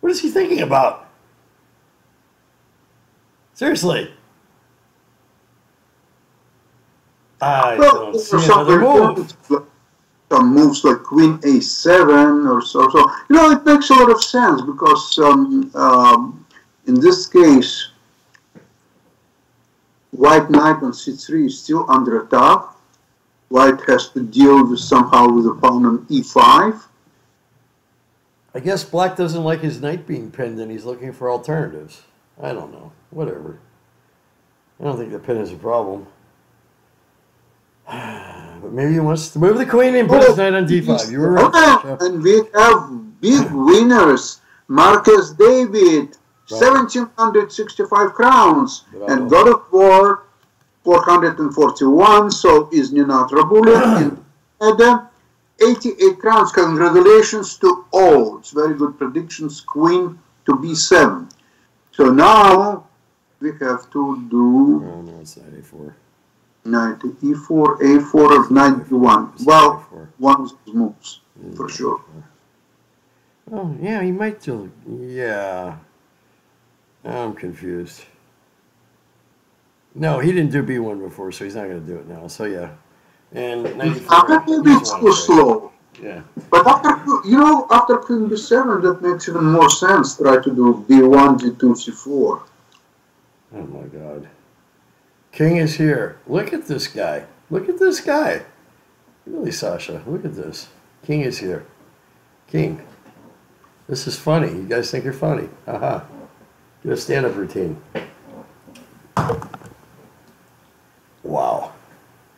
What is he thinking about? Seriously. I well, don't see some another move. important some moves like Queen A7 or so. So you know, it makes a lot of sense because um, um, in this case, White Knight on C3 is still under attack. White has to deal with somehow with the pawn on E5. I guess Black doesn't like his knight being pinned and he's looking for alternatives. I don't know. Whatever. I don't think the pin is a problem but maybe he wants to move the queen and put his knight on d5. You were right. And we have big winners. Marcus David, right. 1765 crowns. Bravo. And God of War, 441. So is Ninat Rabulia and Adam, 88 crowns. Congratulations to all. It's very good predictions. Queen to b7. So now we have to do. Oh, no, it's 94. 90, e4, a4 of 91. Well, one of those moves, mm, for sure. Oh, yeah, he might still. Yeah. I'm confused. No, he didn't do B1 before, so he's not going to do it now. So, yeah. And 94. After King slow. Yeah. But after, you know, after Queen B7, that makes even more sense. Try to do B1, G2, C4. Oh, my God. King is here. Look at this guy. Look at this guy. Really, Sasha. Look at this. King is here. King. This is funny. You guys think you're funny. Haha. Get a stand up routine. Wow.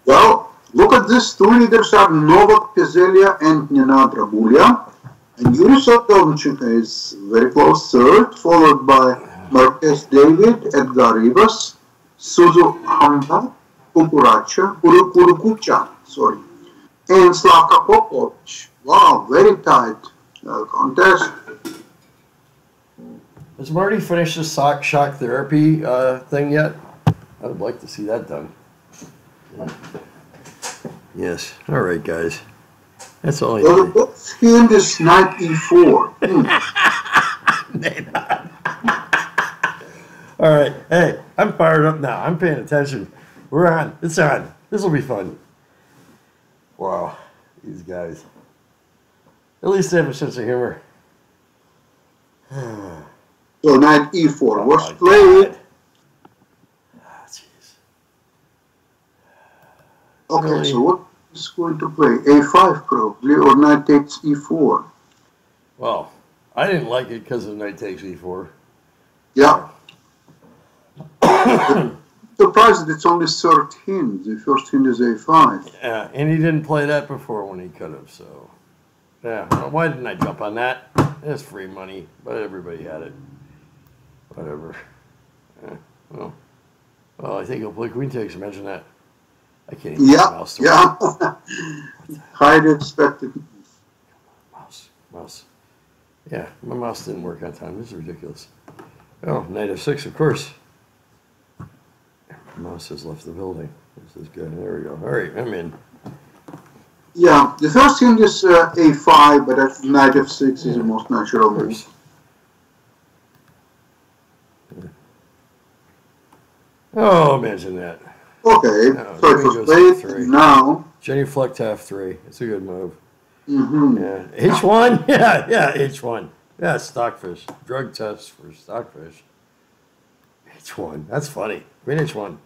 Well, look at this. Two leaders are Novak Pezelia and Nina Drabulia. And Yuri Sotomchik is very close third, followed by Marquez David, Edgar Rivas, Suzu Hamba, Kukuracha, Kuru Kurukucha, sorry, and Slavko Popovic. Wow, very tight uh, contest. Has Marty finished the sock shock therapy uh, thing yet? I would like to see that done. Yes. All right, guys. That's all I Well, need. the best hand is knight e4. Hmm. All right. Hey, I'm fired up now. I'm paying attention. We're on. It's on. This will be fun. Wow. These guys. At least they have a sense of humor. So knight e4 was Oh my played. Ah, jeez. Okay, Really? so what is going to play? A5 probably, or knight takes E e4. Well, I didn't like it because of knight takes E e4. Yeah. Surprised it's only third hint. The first hint is a5. Yeah, and he didn't play that before when he could have. So, yeah. Why didn't I jump on that? It's free money, but everybody had it. Whatever. Yeah, well, well, I think he'll play queen takes. Imagine that. I can't even Yeah, mouse to yeah. Highly expected. Mouse, mouse. Yeah, my mouse didn't work on time. This is ridiculous. Oh, knight of six, of course. Mouse has left the building. This is good. There we go. All right, I'm in. Yeah, the first thing is uh, a5, but that knight f6 is the most natural move. course. Oh, imagine that. Okay, Oh, so it queen was Now, Jenny Fleck to F3. It's a good move. Mm -hmm. Yeah. H1? Yeah, yeah, H1. Yeah, stockfish. Drug tests for stockfish. H1. That's funny. Queen H1.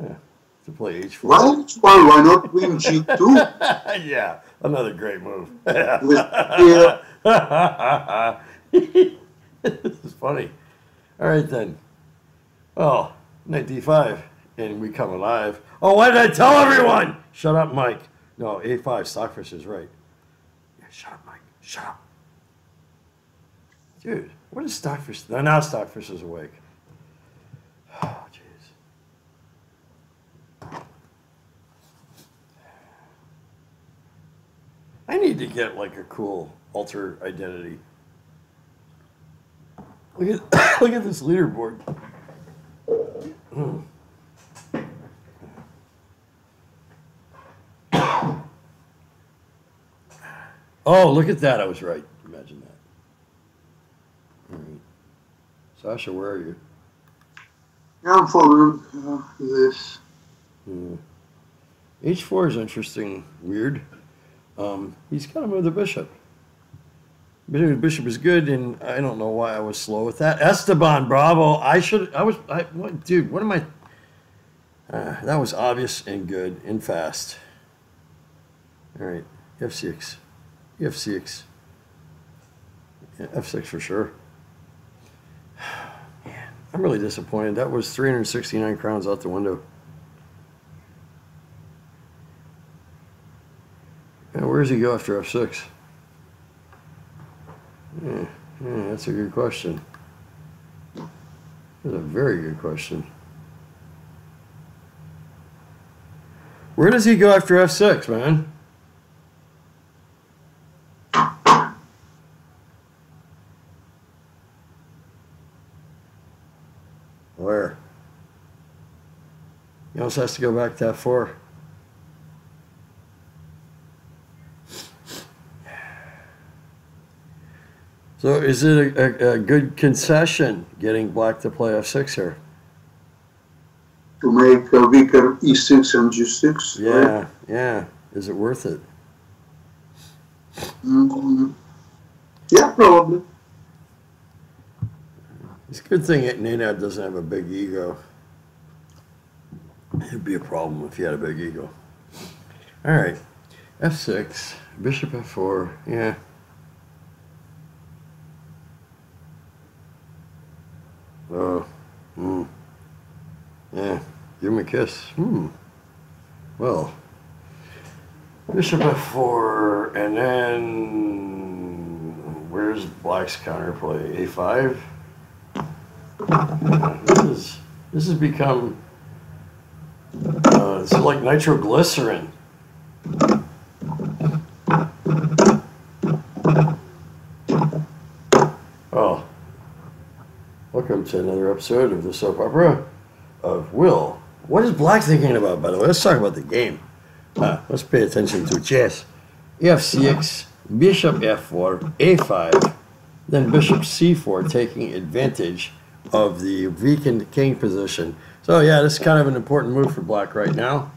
Yeah. To play H4. why h1? Why not queen g2? yeah, another great move. Yeah, this is funny. All right then. Well, knight d5, and we come alive. Oh, why did I tell everyone? Shut up, Mike. No, a5. Stockfish is right. Yeah, shut up, Mike. Shut up. Dude, what is Stockfish? No, now Stockfish is awake. Oh, jeez. I need to get like a cool alter identity. Look at look at this leaderboard. Oh, look at that. I was right. Imagine that. All right. Sasha, where are you? Yeah, I'm following uh, this. Hmm. H4 is interesting, weird. Um, he's kind of moved the bishop. The bishop is good, and I don't know why I was slow with that. Esteban, bravo. I should, I was, I, what, dude, what am I? Uh, that was obvious and good and fast. All right, F6. F6. Yeah, F6 for sure. Man, I'm really disappointed. That was 369 crowns out the window. Yeah, where does he go after F6? Yeah, yeah, that's a good question. That's a very good question. Where does he go after F6, man? Where? He also has to go back to F4. So is it a, a, a, good concession getting black to play f6 here? To make a weaker e6 and g6? Yeah, right? yeah. Is it worth it? Mm-hmm. Yeah, probably. It's a good thing that Nenad doesn't have a big ego. It'd be a problem if he had a big ego. All right, f6, bishop f4, yeah. Oh, hmm. Yeah, give him a kiss. Hmm. Well, bishop f4, and then where's black's counterplay? a5? this is this has become uh, it's like nitroglycerin. Welcome to another episode of the soap opera of Will. What is Black thinking about, by the way? Let's talk about the game. Uh, let's pay attention to chess. f6, bishop f4, a5, then bishop c4, taking advantage of the weakened king position. So yeah, this is kind of an important move for black right now.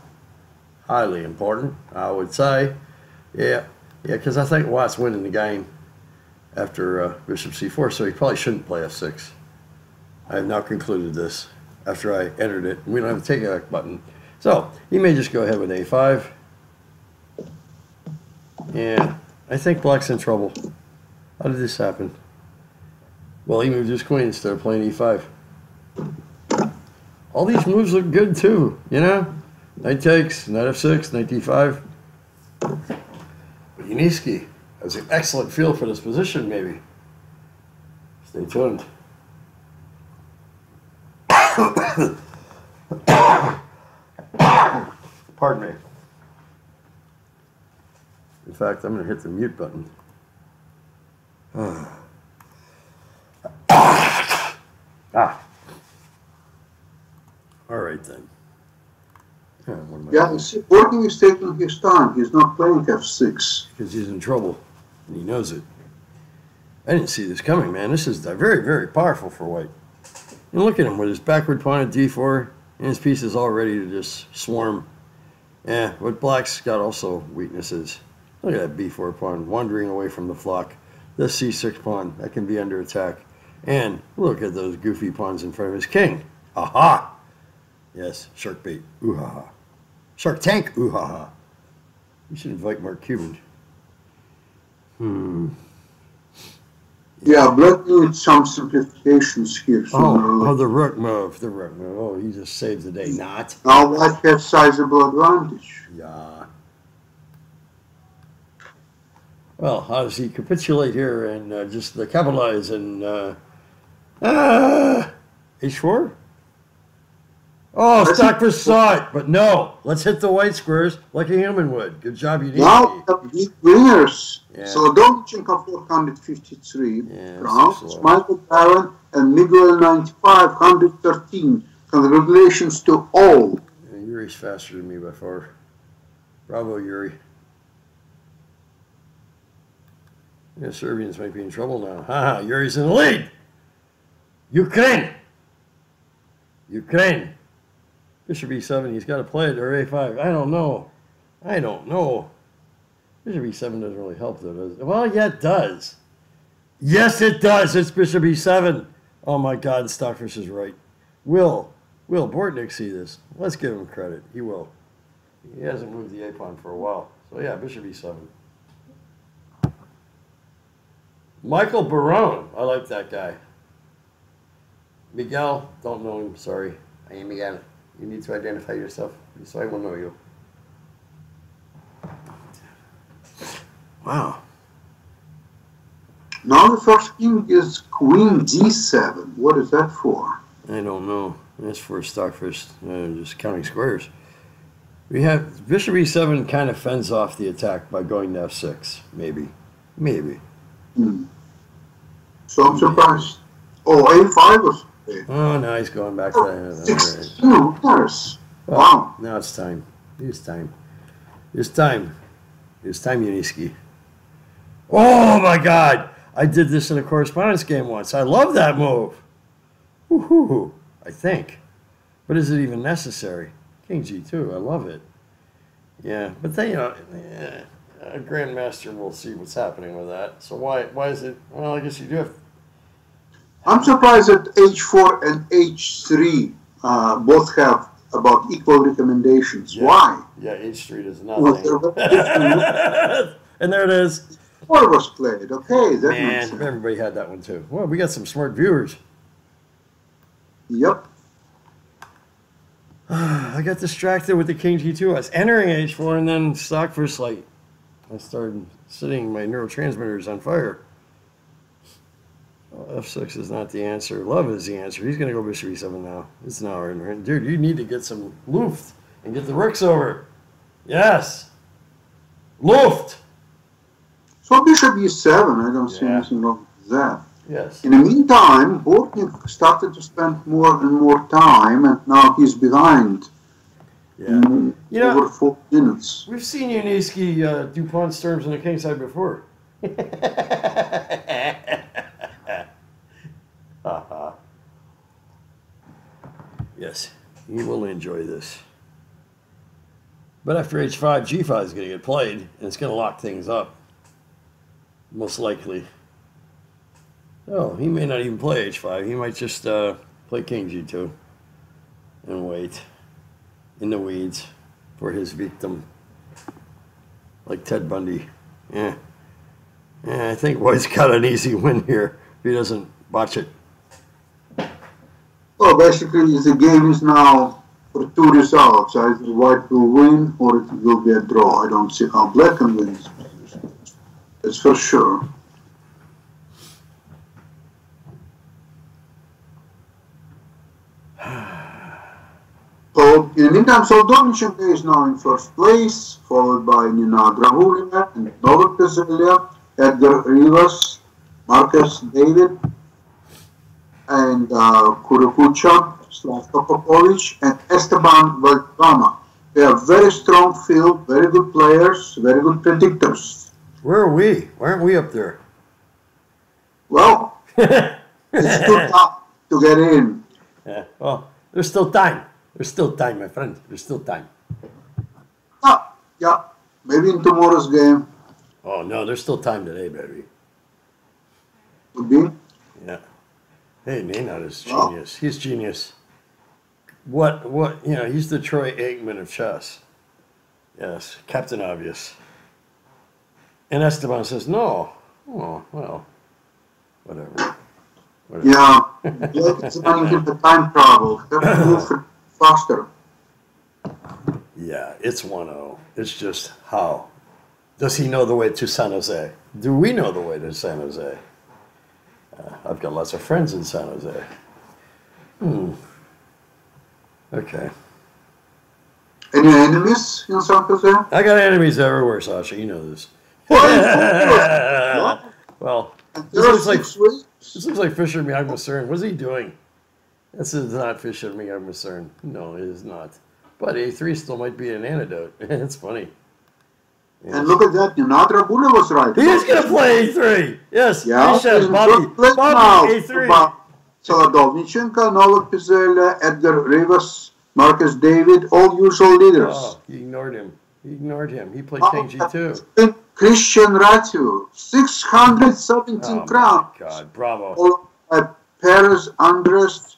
Highly important, I would say. Yeah, yeah, because I think White's winning the game after uh, bishop c4, so he probably shouldn't play f6. I have now concluded this after I entered it. We don't have a take back button. So he may just go ahead with a5. Yeah, I think black's in trouble. How did this happen? Well, he moved his queen instead of playing e5. All these moves look good too, you know? Knight takes, knight f6, knight d5. But Yuniesky has an excellent feel for this position, maybe. Stay tuned. Pardon me. In fact, I'm going to hit the mute button. Ah. All right then. Yeah, yeah Bortnyk is taking his time. He's not playing f6. Because he's in trouble. And he knows it. I didn't see this coming, man. This is very, very powerful for white. And look at him with his backward pawn at d4, and his piece is all ready to just swarm. Yeah, but black's got also weaknesses. Look at that b4 pawn wandering away from the flock. This c6 pawn, that can be under attack. And look at those goofy pawns in front of his king. Aha! Yes, shark bait. Ooh ha ha. Shark tank. Ooh ha ha. You should invite Mark Cuban. Hmm. Yeah, black needs some simplifications here. Oh, oh, the rook move. The rook move. Oh, he just saved the day. Not. Now white has sizable advantage. Yeah. Well, how does he capitulate here and uh, just the capitalize and uh, Ah, H4? Oh, Stockfish saw it, but no. Let's hit the white squares like a human would. Good job, you. Now, big winners. Yeah. So Dolchenko 453 yeah, rounds, Michael Barron and Miguel 95, 113. Congratulations to all. Yeah, Yuri's faster than me by far. Bravo, Yuri. Yeah, Serbians might be in trouble now. Ha Yuri's in the lead. Ukraine. Ukraine. Bishop e7, he's got to play it, or a5. I don't know. I don't know. Bishop e7 doesn't really help, though, does it? Well, yeah, it does. Yes, it does. It's Bishop e7. Oh, my God, Stockfish is right. Will, will Bortnyk see this? Let's give him credit. He will. He hasn't moved the a-pawn for a while. So, yeah, Bishop e7. Michael Barone. I like that guy. Miguel, don't know him, sorry. I am Miguel. You need to identify yourself so I will know you. Wow. Now the first king is queen d7. What is that for? I don't know. That's for Stockfish, uh, just counting squares. We have bishop e7 kind of fends off the attack by going to f6, maybe. Maybe. Hmm. So I'm surprised. Oh, a5 was. Oh, now he's going back to that. Six, two, yes. Well, Wow. Now it's time. It's time. It's time. It's time, Yuniesky. Oh my God! I did this in a correspondence game once. I love that move. Woohoo! I think. But is it even necessary? King G2. I love it. Yeah, but then you uh, know, yeah, a grandmaster will see what's happening with that. So why why is it? Well, I guess you do have. I'm surprised that h4 and h3 uh, both have about equal recommendations. Yeah. Why? Yeah, H3 does Well, nothing. they're very different. and there it is. Four was played. Okay, that makes Man, sense. everybody had that one too. Well, we got some smart viewers. Yep. I got distracted with the King G2. I was entering H4 and then stock first slight. I started setting my neurotransmitters on fire. Oh, F6 is not the answer. Love is the answer. He's going to go Bishop E7 now. It's hour in. Dude, you need to get some Luft and get the rooks over. Yes. Luft. So bishop e7, I don't see anything wrong with that. Yes. In the meantime, Bortnyk started to spend more and more time, and now he's behind. Yeah. mm, You know- over four minutes. We've seen Yuniesky uh, do pawn storms on the king side yes, he will enjoy this. But after h5, g5 is going to get played, and it's going to lock things up. Most likely. Oh, he may not even play h5. He might just uh, play king g2 and wait in the weeds for his victim like Ted Bundy. Yeah. Yeah, I think White's got an easy win here if he doesn't botch it. Well, basically, the game is now for two results. Either white will win or it will be a draw. I don't see how black can win. That's for sure. So, in the meantime, Solodovnichenko is now in first place, followed by Nina Dragulina and Novak Pezelia, Edgar Rivas, Marcus David, and uh, Kurukucha, Slavko Popovic, and Esteban Valderrama. They are very strong field, very good players, very good predictors. Where are we? Why aren't we up there? Well, it's too tough to get in. yeah. Well, there's still time. There's still time, my friend. There's still time. Ah, yeah, maybe in tomorrow's game Oh no, there's still time today, baby. would be. Hey, Maynard is genius. He's genius. What? What? You know, he's the Troy Aikman of chess. Yes, Captain Obvious. And Esteban says, "No." Oh well, whatever. whatever. Yeah, Blake is running into time travel. Have to move faster. Yeah, it's 1-0. It's just how. Does he know the way to San Jose? Do we know the way to San Jose? Uh, I've got lots of friends in San Jose. Hmm. Okay. Any enemies in San Jose? I got enemies everywhere, Sasha. You know this. Well, well, This looks like- this looks like Fischer Miyagi What's he doing? This is not Fischer Miyagi No, it is not. But A3 still might be an antidote. it's funny. And look at that, Nenad Rabula was right. He is going to play A3. Yes. Yeah, he he's Bobby, Bobby now. A3. Bob Solodovnichenko, Novak Pizella, Edgar Rivas, Marcus David, all usual leaders. Oh, he ignored him. He ignored him. He played King G2. Cristian Ratiu, 617 Oh, crowns. God. Bravo. All by Paris, Andres,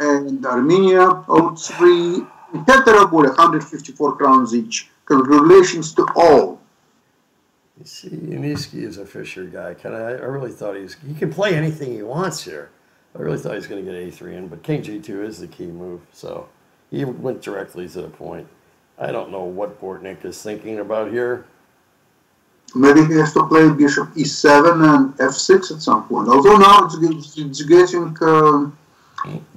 and Armenia, 03. Peterabula, 154 crowns each. Congratulations to all. You see, Yuniesky is a Fischer guy. Kind of, I really thought he was. He can play anything he wants here. I really thought he was going to get A3 in, but King G2 is the key move. So he went directly to the point. I don't know what Bortnyk is thinking about here. Maybe he has to play bishop e7 and f6 at some point. Although now it's, it's getting um,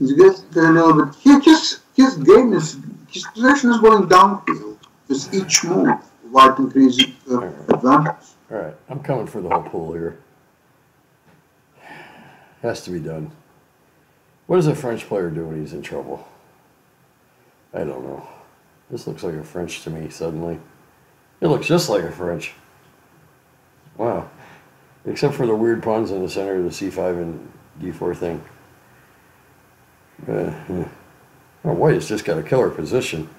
it's getting a little bit. He just his game is his position is going downhill with each move, white increasing uh, advantage. All right, I'm coming for the whole pool here. Has to be done. What does a French player do when he's in trouble? I don't know. This looks like a French to me suddenly. It looks just like a French. Wow. Except for the weird pawns in the center of the C5 and D4 thing. Uh, oh, white has just got a killer position.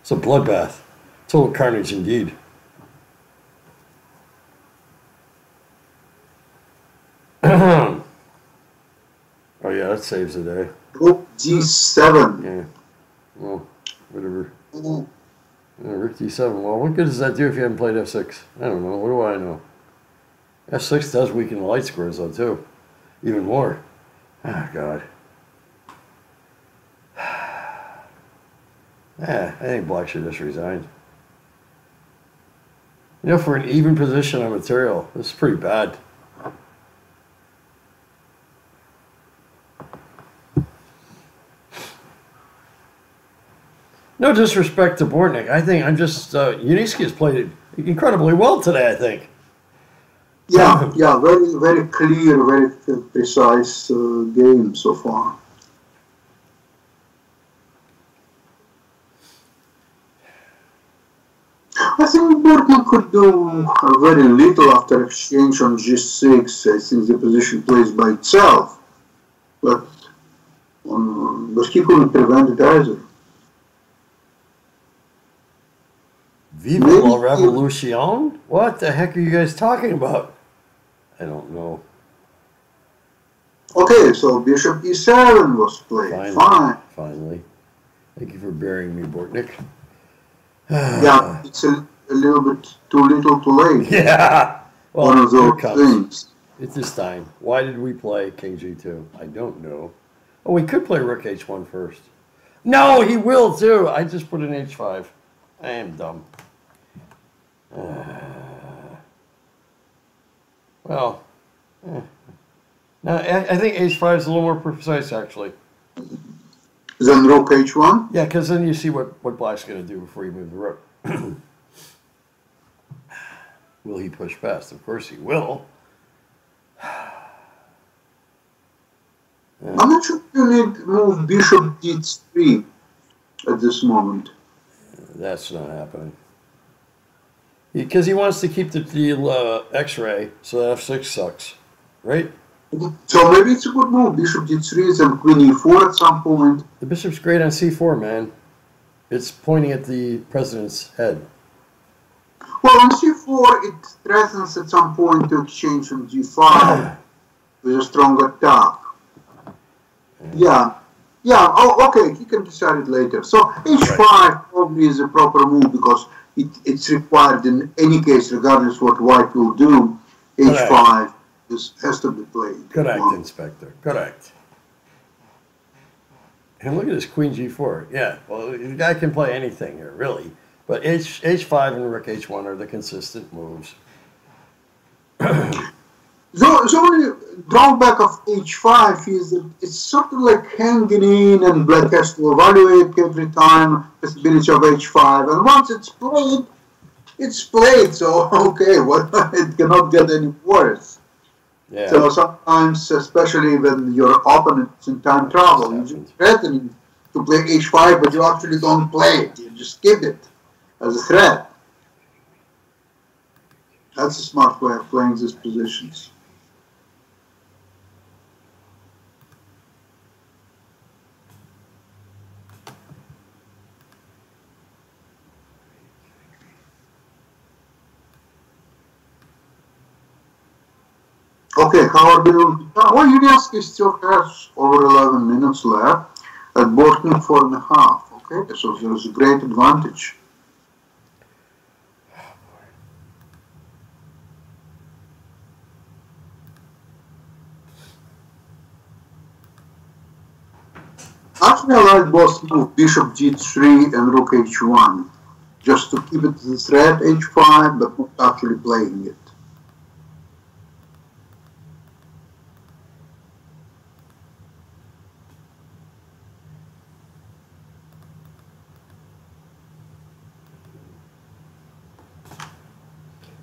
It's a bloodbath. Total carnage indeed. oh yeah, that saves the day. Rook d7. Yeah. Well, whatever. Yeah, Rook d7. Well, what good does that do if you haven't played f6? I don't know. What do I know? f6 does weaken the light squares though too, even more. Ah, God. Yeah, I think Black should just resign. You know, for an even position on material, this is pretty bad. No disrespect to Bortnyk. I think I'm just uh, Yuniesky has played incredibly well today. I think. Yeah, yeah, very, very clear, very precise uh, game so far. I think Bortman could do very little after exchange on g6. I think the position plays by itself, but um, but he couldn't prevent it either. Viva la Revolution? What the heck are you guys talking about? I don't know. Okay, so Bishop e7 was played. Finally. Fine. Finally. Thank you for bearing me, Bortnyk. Yeah, it's a, a little bit too little, too late. Yeah. Well, One of those things. It's this time. Why did we play King G2? I don't know. Oh, we could play Rook H1 first. No, he will too. I just put an H5. I am dumb. Uh, well, eh. no, I, I think H5 is a little more precise actually. Then Rook h1. Yeah, because then you see what, what Black's going to do before you move the rook. will he push past? Of course he will. I'm not sure you need to move Bishop d3 at this moment. That's not happening. Because he wants to keep the, the uh, X-ray, so that F6 sucks, right? So maybe it's a good move. Bishop d3 is and Queen e4 at some point. The bishop's great on C4, man. It's pointing at the president's head. Well, on c4 it threatens at some point to exchange on g5 with a strong attack. Yeah. Yeah, oh, okay, he can decide it later. So h5 probably is a proper move because it, it's required in any case, regardless what white will do, h5 is, has to be played. Correct. Inspector. Correct. And look at this Queen G4. Yeah, well, the guy can play anything here, really. But H, H5 and Rook H1 are the consistent moves. so, the only drawback of h5 is that it's sort of like hanging in, and black has to evaluate every time the possibility of h5. And once it's played, it's played. So okay, well, it cannot get any worse. Yeah. So sometimes, especially when your opponent's in time travel, you just threaten to play h5, but you actually don't play it. You just skip it as a threat. That's a smart way of playing these positions. Okay, how are we doing? Ah, well, Yuniesky still has over 11 minutes left at Bortnyk four and a half. Okay, so there's a great advantage. Actually, I like both move bishop g3 and rook h1, just to keep it the threat h5, but not actually playing it.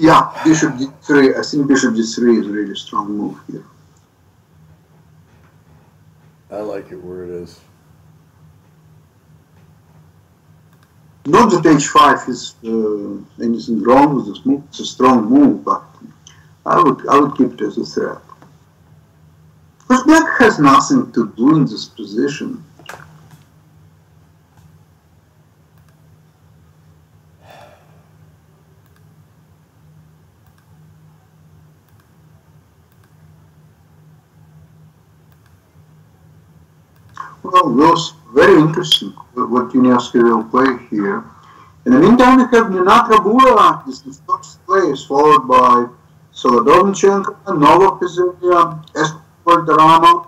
Yeah, bishop d3. I think bishop d3 is a really strong move here. I like it where it is. Not that h5 is uh, anything wrong with this move. It's a strong move, but I would I would keep it as a threat. Because black has nothing to do in this position. Well, was very interesting what Yuniesky will play here. In the meantime, we have Nenad Robulj is in first place, followed by Solodovnichenko, Novak Pezelj, Esteban Valderrama,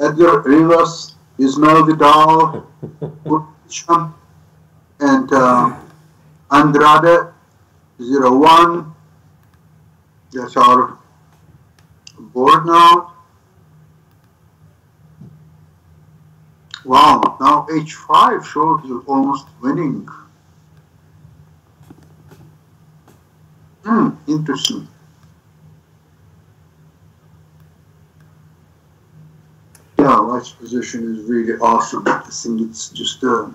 Edgar Rivas, Ismael Vidal, and uh, Andrade 01. That's our board now. Wow, now h5 shows you almost winning. Hmm, interesting. Yeah, White's position is really awesome. I think it's just, uh,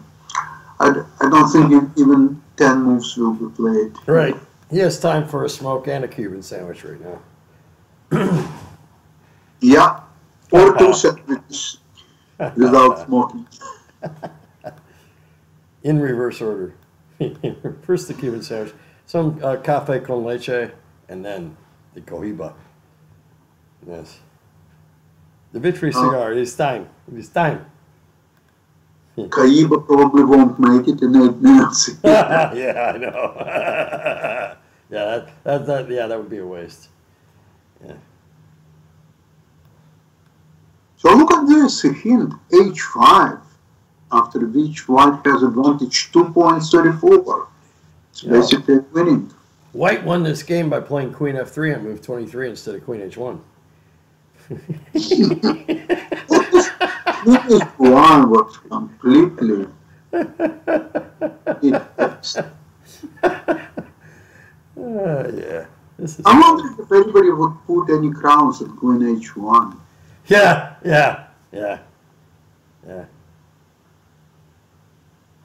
I, I don't think even 10 moves will be played. Right. He has time for a smoke and a Cuban sandwich right now. yeah, or two sandwiches without smoking. In reverse order. First the Cuban sandwich, some uh, cafe con leche, and then the cohiba. Yes. The victory Oh. cigar. It's time. It's time. cohiba probably won't make it in eight minutes. yeah, I know. yeah, that, that, that, yeah, that would be a waste. So look at this, hint, h5, after which white has advantage 2.34. It's Yeah. basically winning. White won this game by playing Queen F3 on move 23 instead of Queen H1. Queen h1 was completely... Uh, yeah. I'm wondering if anybody would put any crowns on Queen h1. Yeah, yeah, yeah, yeah.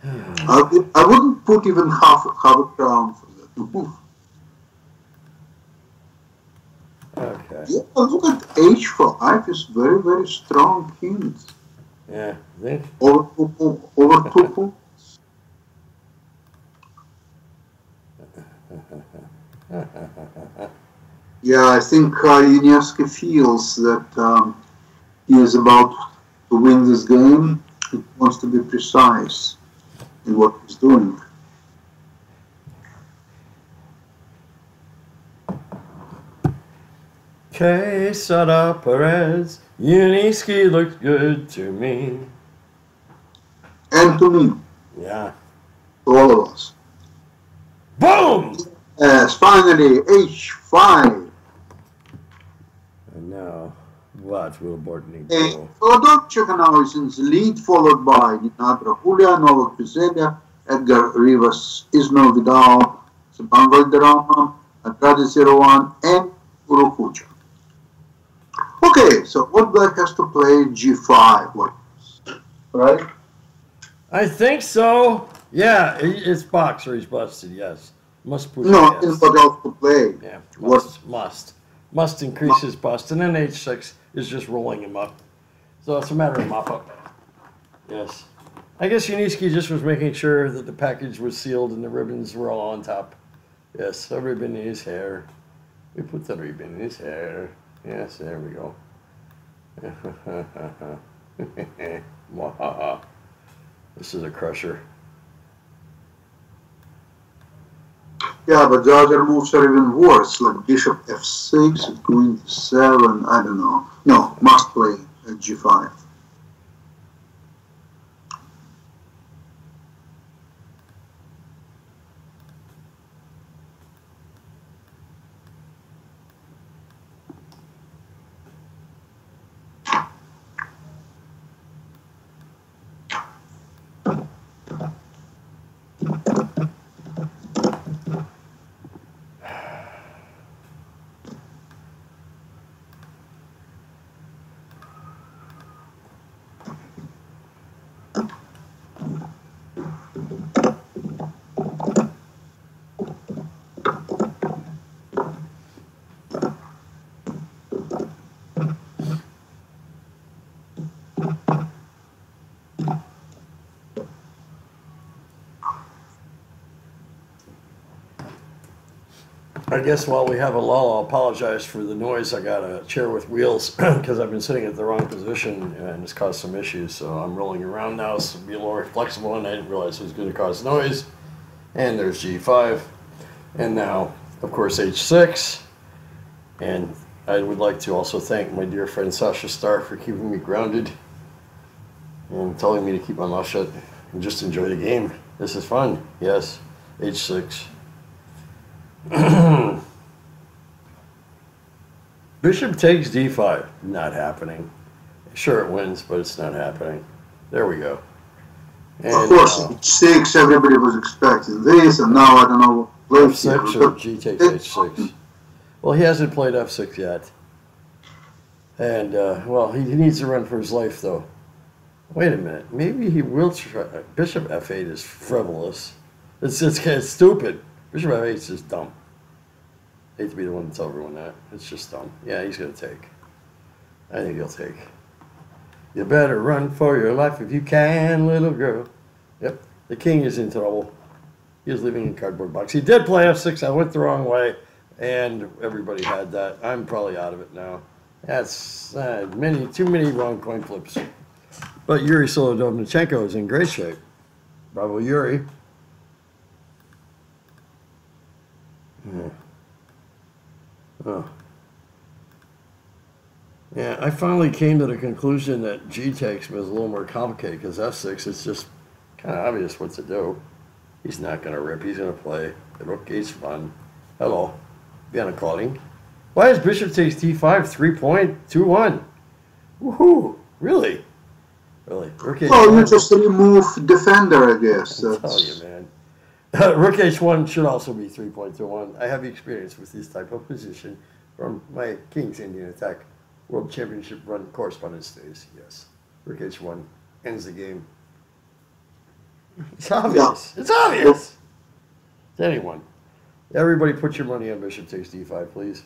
I, would, I wouldn't put even half, half a crown for that move. Okay. Yeah, look at h5 is very, very strong hint. Yeah. See? Over, over, over two points. Yeah, I think uh, feels that um, he is about to win this game. He wants to be precise in what he's doing. Quesada Perez, Yuniesky looked good to me. And to me, Yeah. to all of us. Boom! Yes, finally, H5. And now, watch Will Bortnyk And eh, go. Feodorchuk now in the lead, followed by Nenad Robulj, Novak Pezelj, Edgar Rivas, Ismael Vidal, Saban Valderrama, Andrade 01, and Urukucha. Okay, so what black has to play G5, what, right? I think so. Yeah, it's boxer. he's busted. Yes. Must push No, yes. and what else to play? Yeah, What- must, must. Increase his bust, and then H6 is just rolling him up. So it's a matter of mop up. Yes. I guess Yuniesky just was making sure that the package was sealed and the ribbons were all on top. Yes, a ribbon in his hair. We put the ribbon in his hair. Yes, there we go. This is a crusher. Yeah, but the other moves are even worse, like bishop f6, queen f7, I don't know. No, must play g5. I guess while we have a lull, I'll apologize for the noise. I got a chair with wheels because I've been sitting at the wrong position and it's caused some issues. So I'm rolling around now, so be a little more flexible. And I didn't realize it was going to cause noise. And there's G5, and now, of course, H6. And I would like to also thank my dear friend Sasha Starr for keeping me grounded and telling me to keep my mouth shut and just enjoy the game. This is fun. Yes, H6. Bishop takes d5. Not happening. Sure, it wins, but it's not happening. There we go. And of course, now, h6, everybody was expecting this, and now I don't know what plays here. f6 or g takes h6. Well, he hasn't played f6 yet. And, uh, well, he, needs to run for his life, though. Wait a minute. Maybe he will try. Bishop f8 is frivolous. It's, it's kind of stupid. Bishop f8 is just dumb. Hate to be the one to tell everyone that. It's just dumb. Yeah, he's going to take. I think he'll take. You better run for your life if you can, little girl. Yep, the king is in trouble. He is living in cardboard box. He did play f6. I went the wrong way, and everybody had that. I'm probably out of it now. That's uh, many, too many wrong coin flips. But Yuri Solodovnichenko is in great shape. Bravo, Yuri. Oh. Yeah, I finally came to the conclusion that G takes was a little more complicated because F6 is just kind of obvious what to do. He's not going to rip, he's going to play. The rook gate's fun. Hello, Vienna calling. Why is Bishop takes D5 3.21? Woohoo! Really? Really? Rook Oh, you just remove defender, I guess. I tell you, man. Rook H1 should also be 3.21. I have experience with this type of position from my King's Indian Attack World Championship run correspondence days. Yes. Rook H1 ends the game. It's obvious. It's obvious. To anyone. Everybody put your money on Bishop takes D5, please.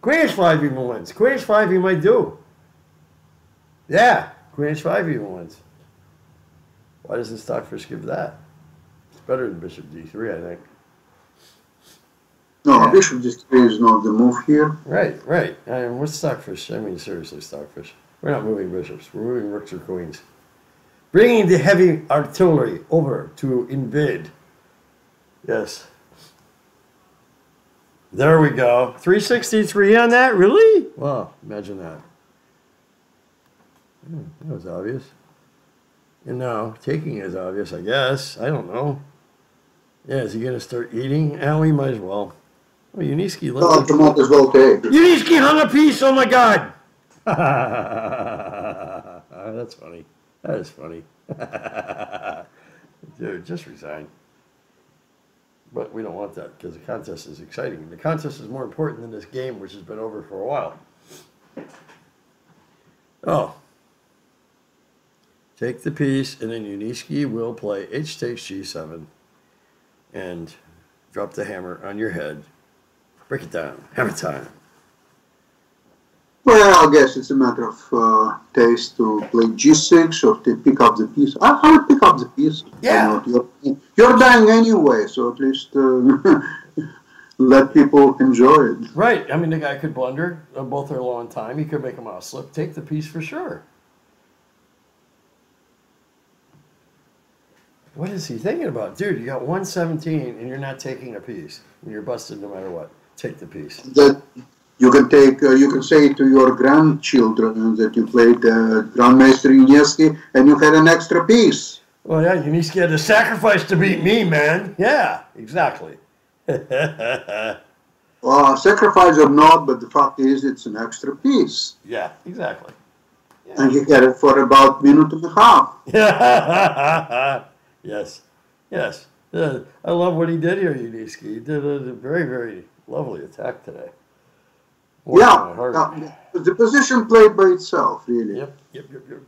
Queen H5 even wins. Queen H5 you might do. Yeah, Queen H5 even wins. Why doesn't Stockfish give that? It's better than Bishop D3, I think. no, Yeah. bishop just is not the move here. Right, right. I mean, what's Stockfish? I mean, seriously, Stockfish. We're not moving bishops. We're moving rooks or queens. Bringing the heavy artillery over to invade. Yes. There we go. 363 on that? Really? Wow, imagine that. Hmm, that was obvious. And now, taking is obvious, I guess. I don't know. Yeah, is he going to start eating? Eh, oh, he might as well. Oh, Yuniesky, No, look. you might as well take. Yuniesky hung a piece. Oh my God! That's funny. That is funny. Dude, just resign. But we don't want that because the contest is exciting. The contest is more important than this game, which has been over for a while. Oh. Take the piece, and then Yuniesky will play H takes G7. and drop the hammer on your head. Break it down. Hammer time. Well, I guess it's a matter of uh, taste to play G6 or to pick up the piece. I, I would pick up the piece. Yeah. You're, you're dying anyway, so at least uh, let people enjoy it. Right. I mean, the guy could blunder. Uh, both are low on time. He could make a mouse slip. Take the piece for sure. What is he thinking about? Dude, you got 117 and you're not taking a piece. And you're busted no matter what. Take the piece. That you can take, uh, you can say to your grandchildren that you played uh, Grandmaster Yuniesky and you had an extra piece. Well, yeah, Yuniesky had to sacrifice to beat me, man. Yeah, exactly. Well, sacrifice or not, but the fact is it's an extra piece. yeah, exactly. And you get it for about a minute and a half. yes, yes. Uh, I love what he did here, Yuniesky. He did a, very, very lovely attack today. Warmed Yeah, yeah, the position played by itself, really. Yep, yep, yep, yep.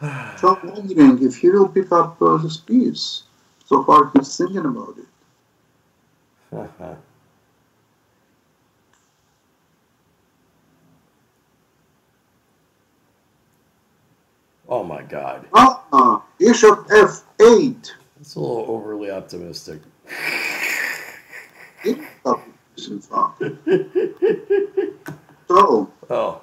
So I'm wondering if he will pick up uh, this piece. So far, he's thinking about it. oh my God. Ah, Bishop F8. That's a little overly optimistic. He picked up the piece. So, Oh.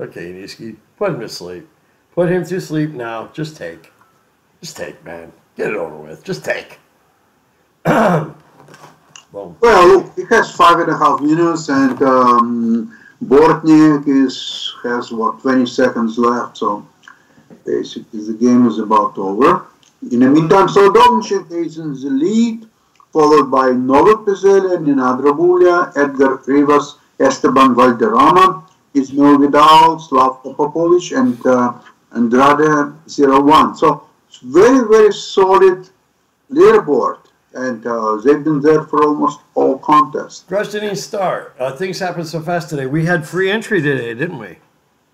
Okay, Yuniesky. Put him to sleep. Put him to sleep now. Just take. Just take, man. Get it over with. Just take. Well, look, he has five and a half minutes, and um, Bortnyk is has what 20 seconds left. So basically, the game is about over. In the meantime, so Solodovnichenko is in the lead, followed by Novak Pezelj, Nenad Robulj, Edgar Rivas, Esteban Valderrama, Ismael Vidal, Slavko Popovic, and uh, Andrade 01. So it's very, very solid leaderboard, and uh, they've been there for almost all contests. Grudgeoning Star. Uh, things happened so fast today. We had free entry today, didn't we?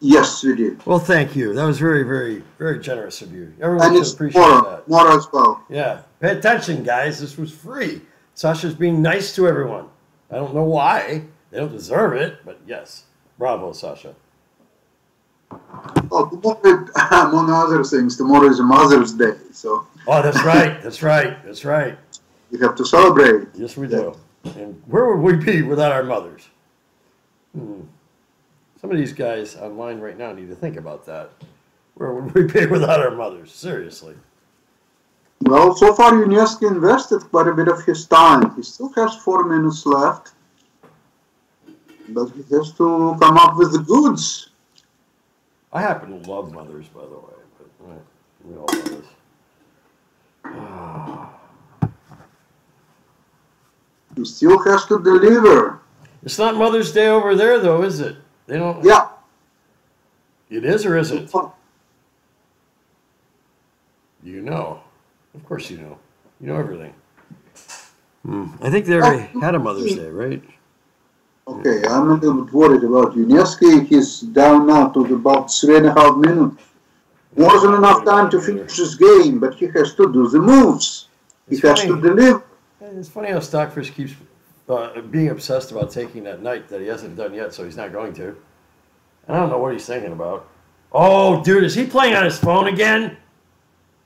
Yes, we did. Well, thank you. That was very, very, very generous of you. Everyone And appreciate more, that. more as well. Yeah. Pay attention, guys. This was free. Sasha's being nice to everyone. I don't know why. They don't deserve it, but yes. Bravo, Sasha. Oh, tomorrow, among other things, tomorrow is Mother's Day, so Oh, that's right. That's right. That's right. We have to celebrate. Yes, we do. And where would we be without our mothers? Hmm. Some of these guys online right now need to think about that. Where would we be without our mothers? Seriously. Well, so far Yuniesky invested quite a bit of his time. He still has four minutes left, but he has to come up with the goods. I happen to love mothers, by the way, but eh, we all know this. He still has to deliver. It's not Mother's Day over there, though, is it? They don't. Yeah. It is or isn't? You know. Of course you know. You know everything. Hmm. I think they already had a Mother's Day, right? Okay, I'm a little bit worried about Yuniesky. He's down now to about three and a half minutes. Wasn't enough time to finish his game, but he has to do the moves. He It's has funny. to deliver. It's funny how Stockfish keeps uh, being obsessed about taking that night that he hasn't done yet, so he's not going to. And I don't know what he's thinking about. Oh, dude, is he playing on his phone again?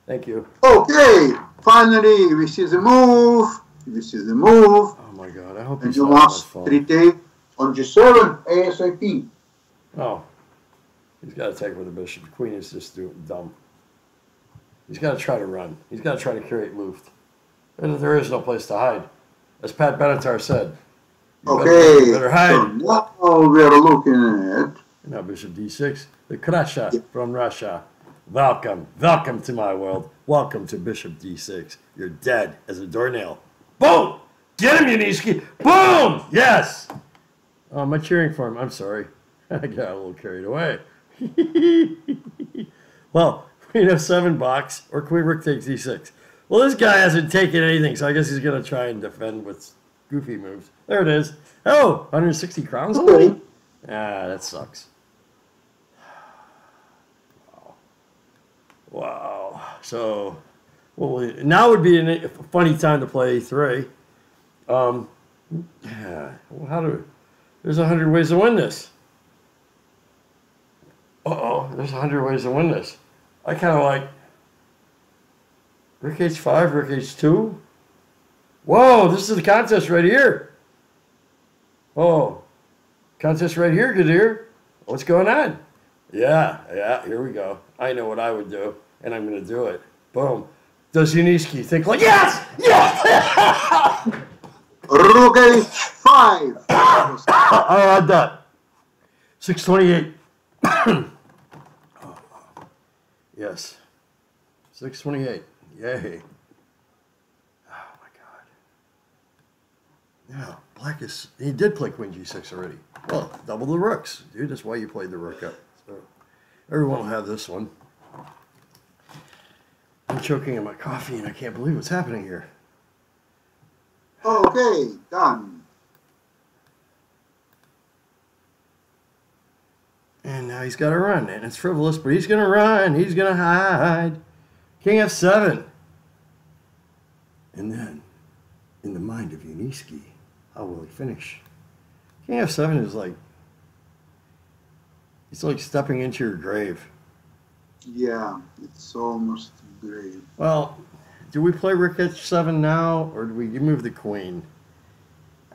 Thank you. Okay, finally we see the move. We see the move. Oh my God, I hope And he's you not on his must retake on G7 ASAP. Oh, he's got to take it with the bishop. The queen is just dumb. He's got to try to run. He's got to try to create Luft. And there is no place to hide. As Pat Benatar said. Better- Okay, better so hide. now we are looking at Now Bishop D6, the Krasha from Russia. Welcome, welcome to my world. Welcome to Bishop D6. You're dead as a doornail. Boom! Get him, Yuniesky! Boom! Yes! Oh, am I cheering for him? I'm sorry. I got a little carried away. well, queen f7 box or queen rook takes d6. Well, this guy hasn't taken anything, so I guess he's going to try and defend with goofy moves. There it is. Oh, 160 crowns already? Ah, that sucks. Wow. Wow. So Well, now would be a funny time to play A3. Um, yeah, well, how do, there's a hundred ways to win this. Uh-oh, there's a hundred ways to win this. I kind of like Rook H5, Rook H2. Whoa, this is the contest right here. Oh, contest right here, Gadir. What's going on? Yeah, yeah, here we go. I know what I would do, and I'm going to do it. Boom. Does Yuniesky think like, yes, yes! Rook H5. I had that. 628. yes. 628. Yay. Oh my god. Yeah, black is he did play Queen G6 already. Well, double the rooks. Dude, that's why you played the rook up. So everyone will have this one. I'm choking on my coffee and I can't believe what's happening here. Okay, done. And now he's got to run, and it's frivolous, but he's going to run. He's going to hide. King f7. And then, in the mind of Yuniesky, how will he finish? King f7 is like, it's like stepping into your grave. Yeah, it's almost grave. Well, do we play rook h7 now, or do we move the queen?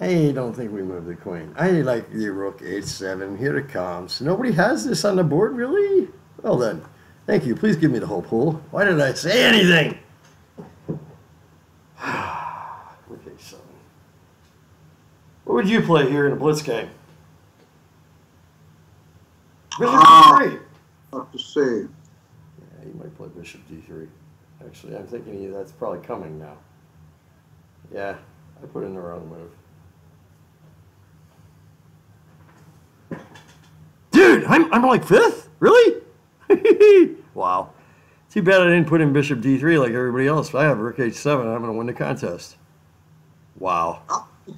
I don't think we move the queen. I like the rook h7. Here it comes. Nobody has this on the board, really? Well then, thank you. Please give me the whole pool. Why did I say anything? rook h7. What would you play here in a blitz game? Bishop Ah. d3. What to say? Yeah, you might play bishop d3. Actually, I'm thinking that's probably coming now. Yeah, I put in the wrong move. Dude, I'm, I'm like fifth? Really? wow. Too bad I didn't put in bishop d3 like everybody else. If I have rook h7, I'm going to win the contest. Wow.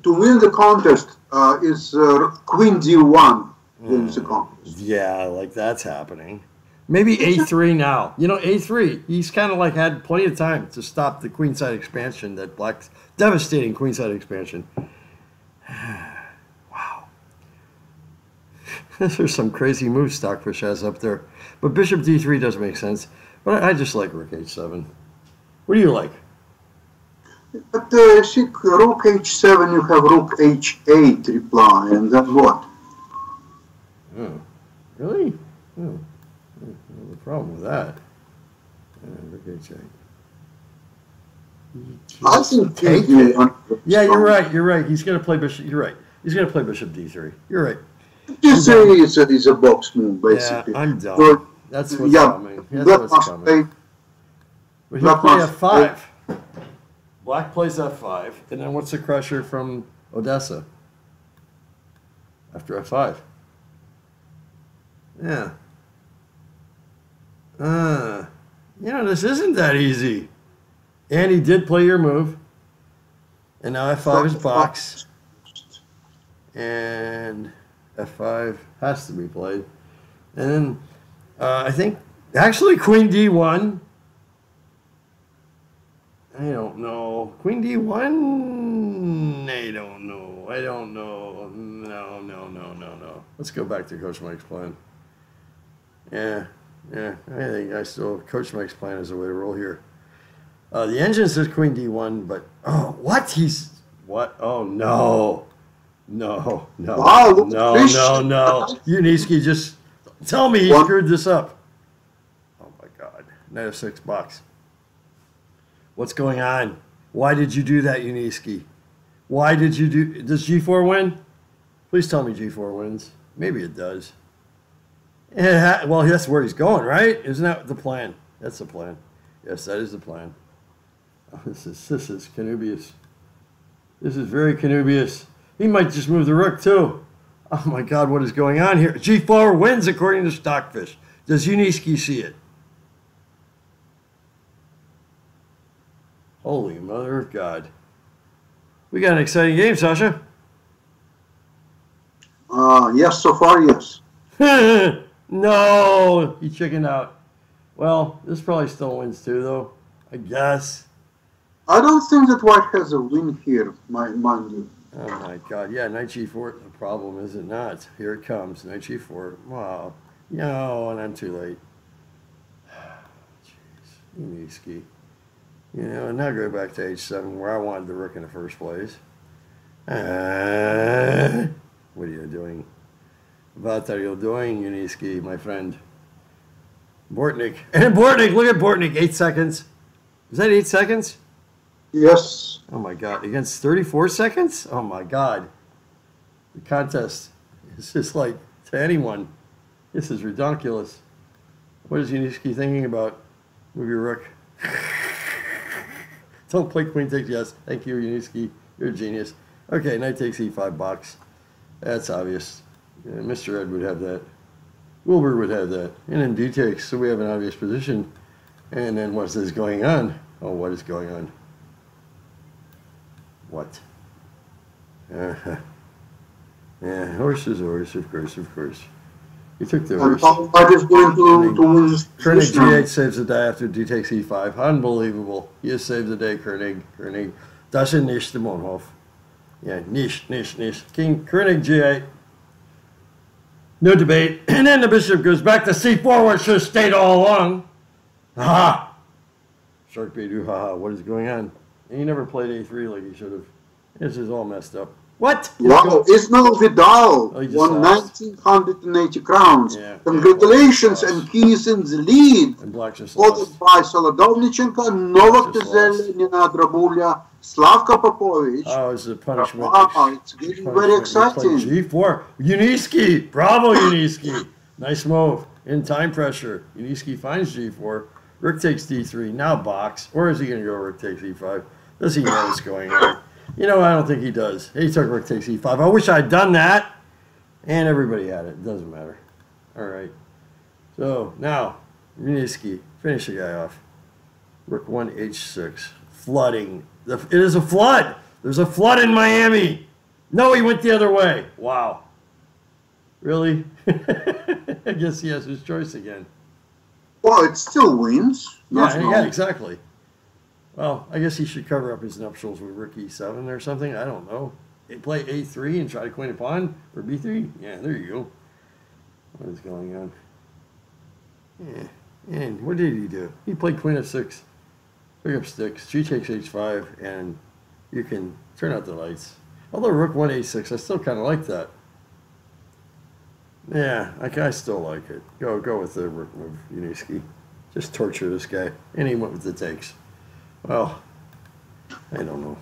To win the contest uh, is uh, Queen D1 wins the contest. Yeah, like that's happening. Maybe a3 now. You know, a3. He's kind of like had plenty of time to stop the queenside expansion that black's devastating queenside expansion. wow. There's some crazy moves Stockfish has up there. But bishop d3 does make sense. But I, I just like rook h7. What do you like? But uh, see, Rook H7, you have Rook H8 reply, and then what? Oh, really? Oh, oh, no problem with that. Uh, rook h8. I think Take it. Yeah, you're right. You're right. He's gonna play bishop. You're right. He's gonna play bishop d3. You're right. D3 is a, is a box move, basically. Yeah, I'm done. Good. That's what's yeah, coming. That's Black what's coming. play. But he'll Black play f5. Black plays f5, and then what's the crusher from Odessa? After f5. Yeah. Uh, you know, this isn't that easy. And he did play your move. And now f5 is box. And f5 has to be played. And then uh, I think actually queen d1. I don't know. Queen d1. I don't know. I don't know. No, no, no, no, no. Let's go back to Coach Mike's plan. Yeah, yeah. I think I still Coach Mike's plan is the way to roll here. Uh, the engine says Queen d1, but oh, what? He's what? Oh no, no, no, Wow, look no, at this. no, no. Yuniesky just tell me he What? screwed this up. Oh my God, knight of six bucks. What's going on? Why did you do that, Yuniesky? Why did you do? Does G4 win? Please tell me G4 wins. Maybe it does. Yeah, well, that's where he's going, right? Isn't that the plan? That's the plan. Yes, that is the plan. Oh, this is this is Canubius. This is very Canubius. He might just move the rook too. Oh my God, what is going on here? G4 wins according to Stockfish. Does Yuniesky see it? Holy mother of God. We got an exciting game, Sasha. Uh, yes, so far, yes. no, he chickened out. Well, this probably still wins too, though. I guess. I don't think that White has a win here, mind you. Oh my god. Yeah, knight g4, the problem is it not? Here it comes, knight g4. Wow. No, and I'm too late. Jeez, Yuniesky. You know, and now go back to h7 where I wanted the rook in the first place. Uh, what are you doing? What are you doing, Yuniesky, my friend? Bortnyk. And Bortnyk, look at Bortnyk, eight seconds. Is that eight seconds? Yes. Oh my god, against 34 seconds? Oh my god. The contest is just like to anyone. This is ridiculous. What is Yuniesky thinking about? Move your rook. Don't play queen takes yes. Thank you, Yuniesky. You're a genius. Okay, knight takes e5 box. That's obvious. Yeah, Mr. Ed would have that. Wilbur would have that. And then d takes, so we have an obvious position. And then what's this going on? Oh, what is going on? What? Uh-huh. Yeah, horse is a horse, of course, of course. He took the horse. White is going to, to win this Koenig. G8 saves the day after D takes E5. Unbelievable. You saved the day, Koenig. Koenig. Das ist nicht der Monhof. Yeah, nicht, nicht, nicht. King Koenig G8. No debate. And then the bishop goes back to C4 where it should have stayed all along. Ha! Shark Beidou, haha. What is going on? And he never played A3 like he should have. This is all messed up. What? Wow, Ismael Vidal Oh, won lost. 1980 crowns. Yeah. Congratulations, Yeah. and he is in the lead. And Black just. Followed by Solodovnichenko, Novak Just Pezelj, Nenad Robulj, Slavko Popovic. Oh, it's a punishment. wow, it's getting very exciting. G4. Yuniesky. Bravo, Yuniesky. nice move. In time pressure. Yuniesky finds G4. Rick takes D3. Now box. Or is he going to go Rook takes E5? Does he know what's going on? You know, I don't think he does. He took Rook takes E5. I wish I'd done that. And everybody had it. It doesn't matter. All right. So now, Yuniesky. Finish the guy off. Rook 1 H6. Flooding. The- It is a flood. There's a flood in Miami. No, he went the other way. Wow. Really? I guess he has his choice again. Well, it still wins. Yeah, yeah, exactly. Well, I guess he should cover up his nuptials with rook e7 or something. I don't know. Play a3 and try to queen a pawn or b3. Yeah, there you go. What is going on? Yeah. And what did he do? He played queen f6. Pick up sticks. G takes h5, and you can turn out the lights. Although rook 1 a6, I still kind of like that. Yeah, I, I still like it. Go go with the rook move, Yuniesky. Just torture this guy. And he went with the takes. Well, I don't know.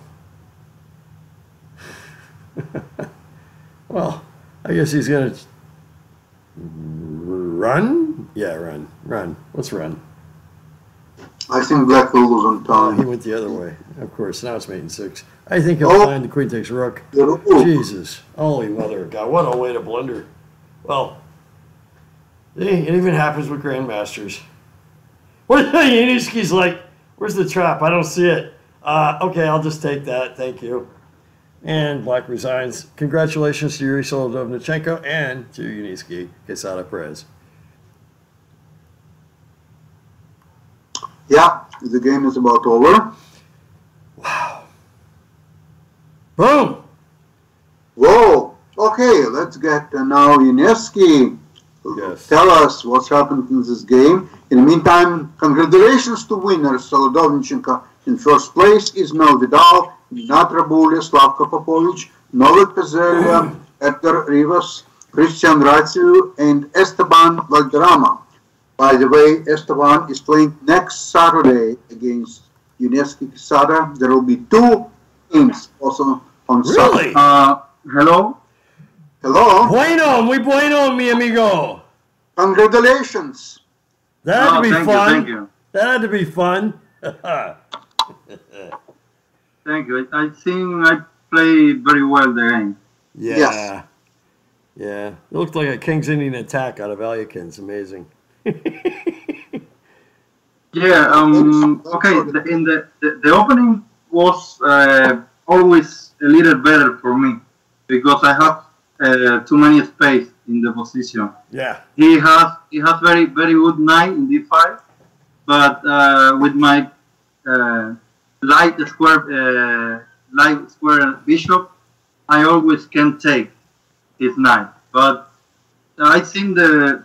well, I guess he's going to run? Yeah, run. Run. Let's run. I think Black will lose on Oh, he went the other way. Of course, now it's mate in six. I think he'll Oh. find the queen takes rook. Oh, Jesus. Holy mother of God. What a way to blunder. Well, it even happens with grandmasters. What Yuniesky's like, where's the trap? I don't see it. Uh, okay, I'll just take that. Thank you. And Black resigns. Congratulations to Yuri Solodovnichenko and to Yuniesky Quesada Perez. Yeah, the game is about over. Wow. Boom. Whoa. Okay, let's get uh, now Yuniesky. Yes. Tell us what's happened in this game. In the meantime, congratulations to winners Solodovnichenko in first place, Ismael Vidal, Nenad Robulj, Slavko Popovic, Novak Pezelj, Hector Rivas, Cristian Ratiu, and Esteban Valderrama. By the way, Esteban is playing next Saturday against Yuniesky Quesada. There will be two games also on Really? Saturday. Uh, hello? Hello? Bueno, muy bueno, mi amigo. Congratulations. That had Oh, to be thank you, fun. thank you, That had to be fun. thank you. I think I played very well the game. yeah. Yes. Yeah. It looked like a King's Indian attack out of Alekhine. It's amazing. Yeah. Um. Okay. The, in the, the the opening was uh, always a little better for me because I have uh, too many space in the position. yeah. He has he has very very good knight in d5, but uh, with my uh, light square uh, light square bishop, I always can take his knight. But I think the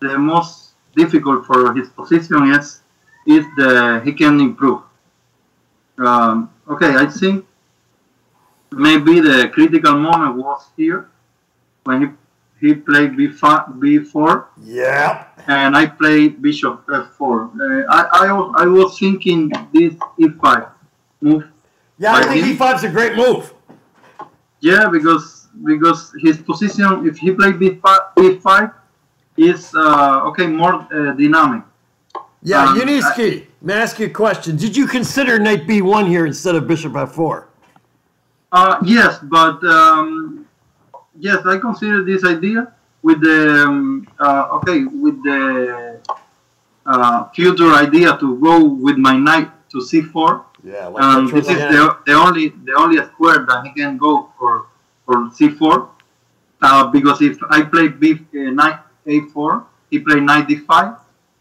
the most difficult for his position is is the he can improve. Um, okay, I think maybe the critical moment was here when he he played b5, b4 Yeah. and I played bishop f4. Uh, I, I, was- I was thinking this e5 move. Yeah, I think think- E5's a great move. Yeah, because because his position, if he played b5, b5 is uh, okay more uh, dynamic. Yeah, Um, Yuniesky, may I ask you a question? Did you consider knight b1 here instead of bishop f4? Uh, yes, but um, yes, I consider this idea with the um, uh, okay with the uh, future idea to go with my knight to c4. Yeah, like Um, this is the, the only the only square that he can go for for c4 uh, because if I play b uh, knight a4, he play knight d5.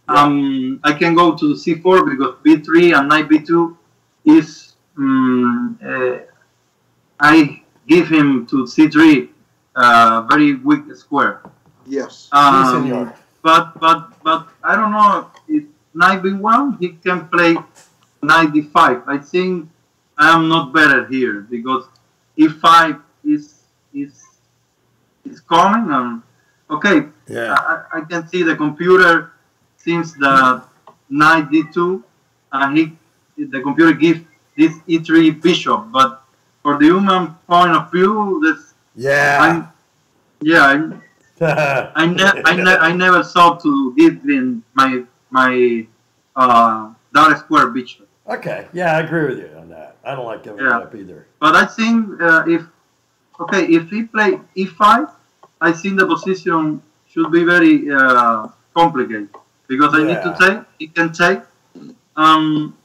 Um, I can go to c4 because b3 and knight b2 is um, uh, I give him to c3 uh, very weak square. Yes. Si, senor. Um, but but but I don't know if knight b1 he can play knight d5. I think I am not better here because e5 is is is coming and okay Yeah. I, I can see the computer seems that knight d2 and he the computer gives this e3 bishop but for the human point of view this Yeah. I'm yeah I'm, I, ne- I, ne- I never thought to give in my my uh, dark square bishop. okay, yeah, I agree with you on that. I don't like giving Yeah. it up either. But I think uh, if okay, if we play e5, I think the position should be very uh, complicated because I need to take. He can take. Um,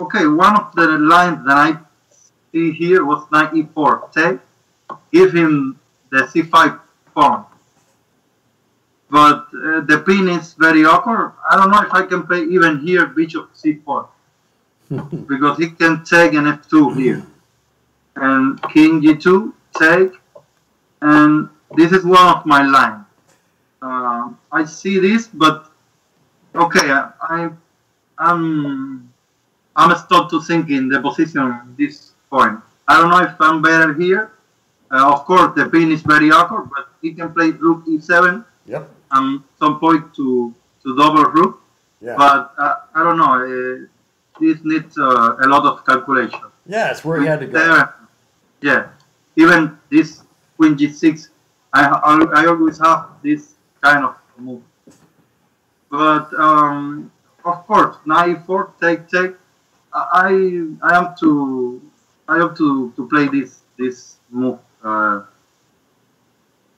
okay, one of the lines that I see here was knight e4. Take, give him the c5 pawn. But uh, the pin is very awkward. I don't know if I can play even here bishop c4 because he can take an f2 here. And king g2 take. And this is one of my lines. Uh, i see this but okay i, I i'm i'm stopped to thinking the position at this point. I don't know if i'm better here uh, of course the pin is very awkward but he can play rook e7 Yep. and some point to to double rook Yeah. but uh, I don't know. Uh, this needs uh, a lot of calculation. yeah, it's where he had to go. There, yeah. Even this queen g6, I, I I always have this kind of move. But um, of course, knight e4, take take. I I am to I have to, to play this this move. Uh,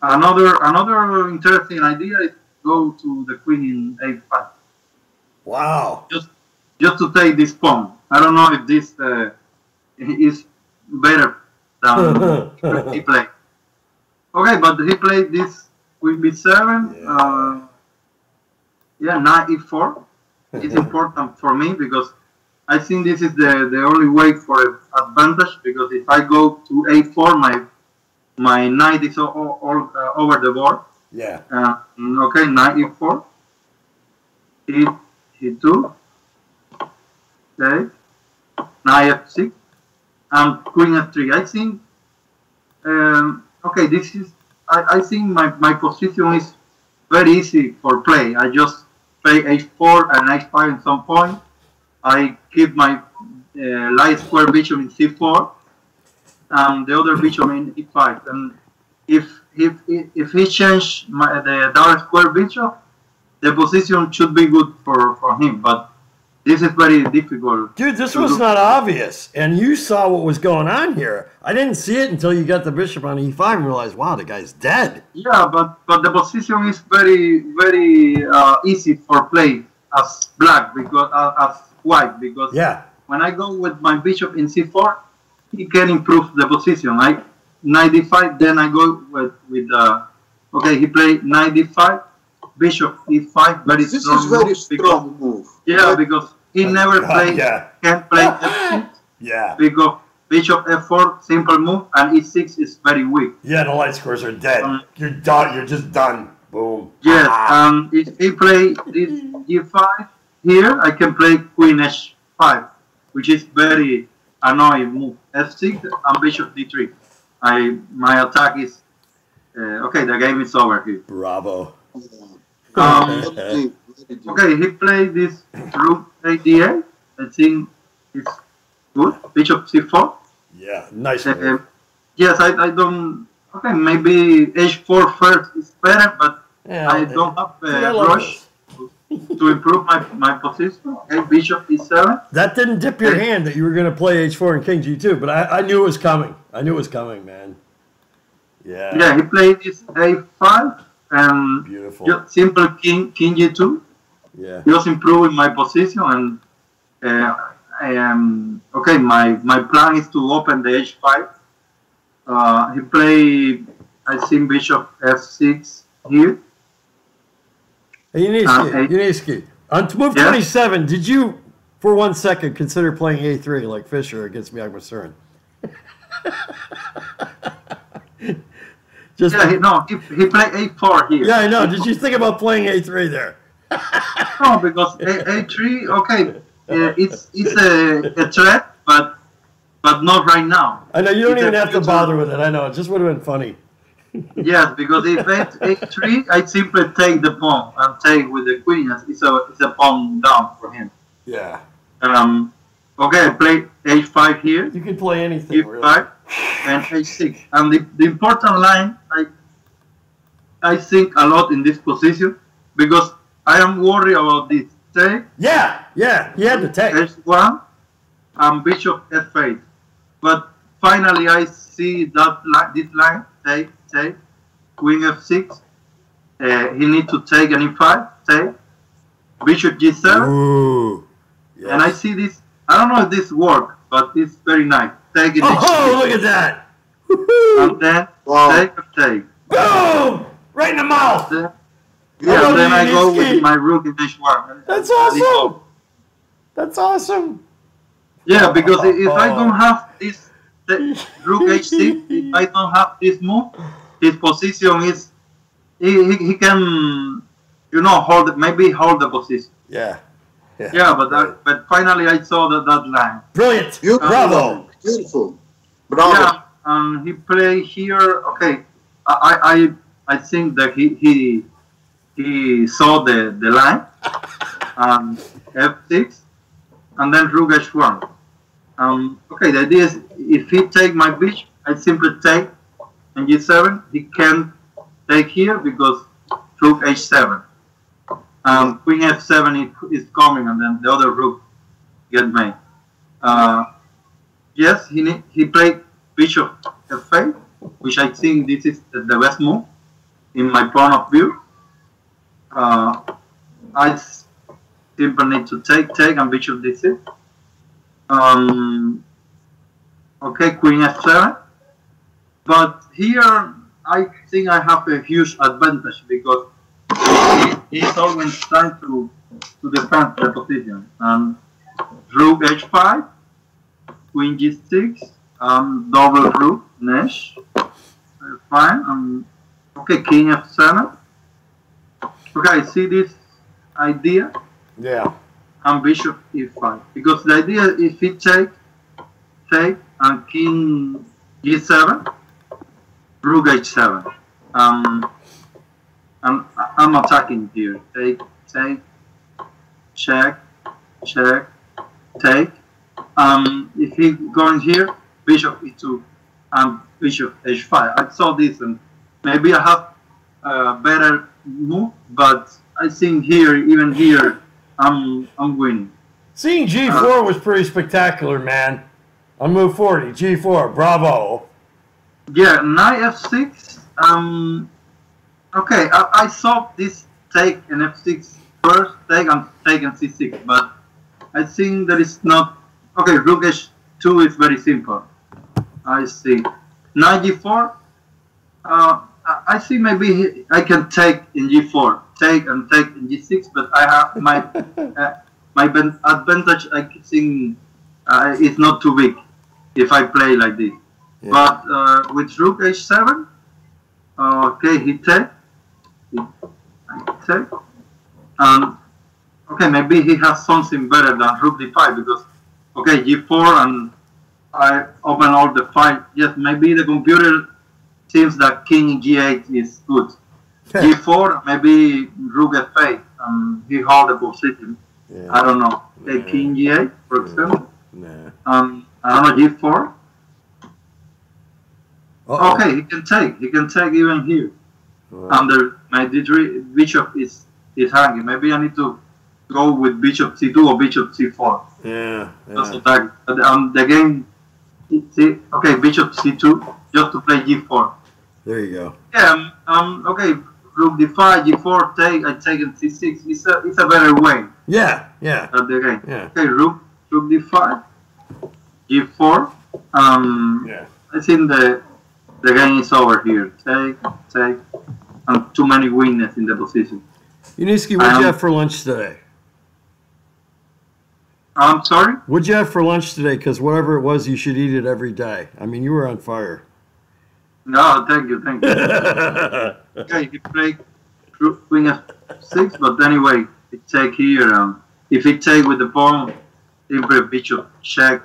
another another interesting idea is go to the queen in a5 Wow. just just to take this pawn. I don't know if this uh, is better than he played. Okay, but he played this queen b7. Yeah. Uh, yeah, knight e4. It's important for me because I think this is the, the only way for advantage because if I go to a4, my my knight is all, all, uh, over the board. Yeah. Uh, okay, knight e4. E, e2. Okay. Knight f6. And queen f3. I think, um, okay, this is, I, I think my, my position is very easy for play. I just play h4 and h5 at some point. I keep my uh, light square bishop in c4 and the other bishop in e5. And if if if he change my, the dark square bishop, the position should be good for, for him. But this is very difficult. Dude, this was not obvious. And you saw what was going on here. I didn't see it until you got the bishop on e5 and realized, wow, the guy's dead. Yeah, but but the position is very very uh, easy for play as black because uh, as white because Yeah. when I go with my bishop in c4, he can improve the position. I 95, then I go with with uh, okay. He played 95, bishop e5, very This strong is very move because- strong move. Yeah, because he never God, played, yeah. can't play f6 Yeah. because bishop f4, simple move, and e6 is very weak. Yeah, the light squares are dead. Um, You're done. You're just done. Boom. Yes, Ah. and if he play this g5 here, I can play queen h5, which is very annoying move. f6 and bishop d3. I my attack is uh, okay. The game is over here. Bravo. Um, Very deep, very deep. Okay, he played this rook ada. I think it's good. Bishop c4. Yeah, nice. Uh, yes, I, I don't. Okay, maybe h4 first is better, but Yeah, I don't have a uh, rush this. To improve my, my position. Okay, bishop e7. That didn't dip your hand that you were going to play h4 and king g2, but I, I knew it was coming. I knew it was coming, man. Yeah. Yeah, he played this a5 and Beautiful. just simple king king g2. Yeah. Just improving my position and uh, I am okay. My my plan is to open the h5. Uh, he played I think bishop f6 here. Yuniesky, Uh, on move Yeah? 27, did you, for one second, consider playing a3 like Fischer against Miyagi? Just Yeah, he, no, he, he played a4 here. yeah, I know. Did you think about playing a3 there? No, because a, a3, okay, uh, it's it's a, a threat, but but not right now. I know you don't It's even have to bother with it. I know. It just would have been funny. Yes, because if a, a3, I simply take the pawn and take with the queen. It's a it's a pawn down for him. Yeah. Um, okay, I play h5 here, You can play anything. e5, Really. and h6. And the, the important line, I I think a lot in this position because I am worried about this take Yeah, yeah. He had to take. h1 and bishop f8. But finally, I see that li- this line take take queen f6. Uh, he need to take an e5 take bishop g7. Ooh. And I see this. I don't know if this work, but it's very nice. Take it. Oh, look at that. And then Wow. take take. Boom! Right in the mouth. Then, yeah, about then I go Nitsky? with my rook in h1. That's awesome. That's awesome. Yeah, because i- if I don't have this rook h6, if I don't have this move, his position is he, he, he can you know hold maybe hold the position. Yeah. Yeah, yeah but that, but finally I saw that that line. Brilliant. Beautiful. Bravo. Beautiful. Bravo. Yeah, um, he play here. Okay, I I I think that he he he saw the the line, um, f6, and then rook h1. Um, okay, the idea is if he take my bishop, I simply take and g7. He can take here because rook h7. Um, queen f7 is, coming, and then the other rook get made. Uh, yes, he he played bishop f8, which I think this is the best move in my point of view. Uh, I simply need to take, take, and bishop d6. Um, okay, queen f7. But here, I think I have a huge advantage because he, he's always trying to, to defend the position. And rook h5, queen g6, um, double rook, Nash. Uh, fine. Um, okay, king f7. Okay, I see this idea Yeah. and bishop e5 because the idea is if he take take and king g7 rook h7 um and I- i'm attacking here. Take take check check take. Um if he going here bishop e2 and bishop h5 i saw this and maybe i have a better move but i think here even here i'm i'm winning. Seeing G4 was pretty spectacular, man. On move 40, G4, bravo. Yeah, knight f6. Um, okay, I, I saw this take an f6 first, take and take and c6, but I think that is not okay. Rook h2 is very simple. I see. Knight g4. Uh, I think maybe I can take in g4, take and take in g6, but I have my uh, my ben- advantage I think uh, is not too big if I play like this. Yeah. But uh, with rook h7, uh, okay, he take, he, take, and okay, maybe he has something better than rook d5 because okay, g4 and I open all the file. Yes, maybe the computer thinks that king g8 is good. g4, maybe rook f8, and he hold the position. I don't know. Yeah. king g8, for example. Nah. Um, I don't know, g4. Uh-oh. Okay, he can take. He can take even here. Under my d3 bishop is is hanging. Maybe I need to go with bishop c2 or bishop c4. yeah. Just yeah. attack. But, Um, the game. See, okay, bishop c2 just to play g4. There you go. Yeah. Um, um. Okay. Rook d5, g4 take. I take it c6. It's a it's a better way Yeah. Yeah. of the game. Yeah. Okay. Rook rook d5, g4. Um. Yeah. I think the the game is over here. Take, take, and too many weakness in the position. Yuniesky, what'd Um, you have for lunch today? I'm sorry. What'd you have for lunch today? Because whatever it was, you should eat it every day. I mean, you were on fire. No, thank you, thank you. okay, he played queen f6, but anyway, it take here. Um, if he take with the pawn, simply bishop check,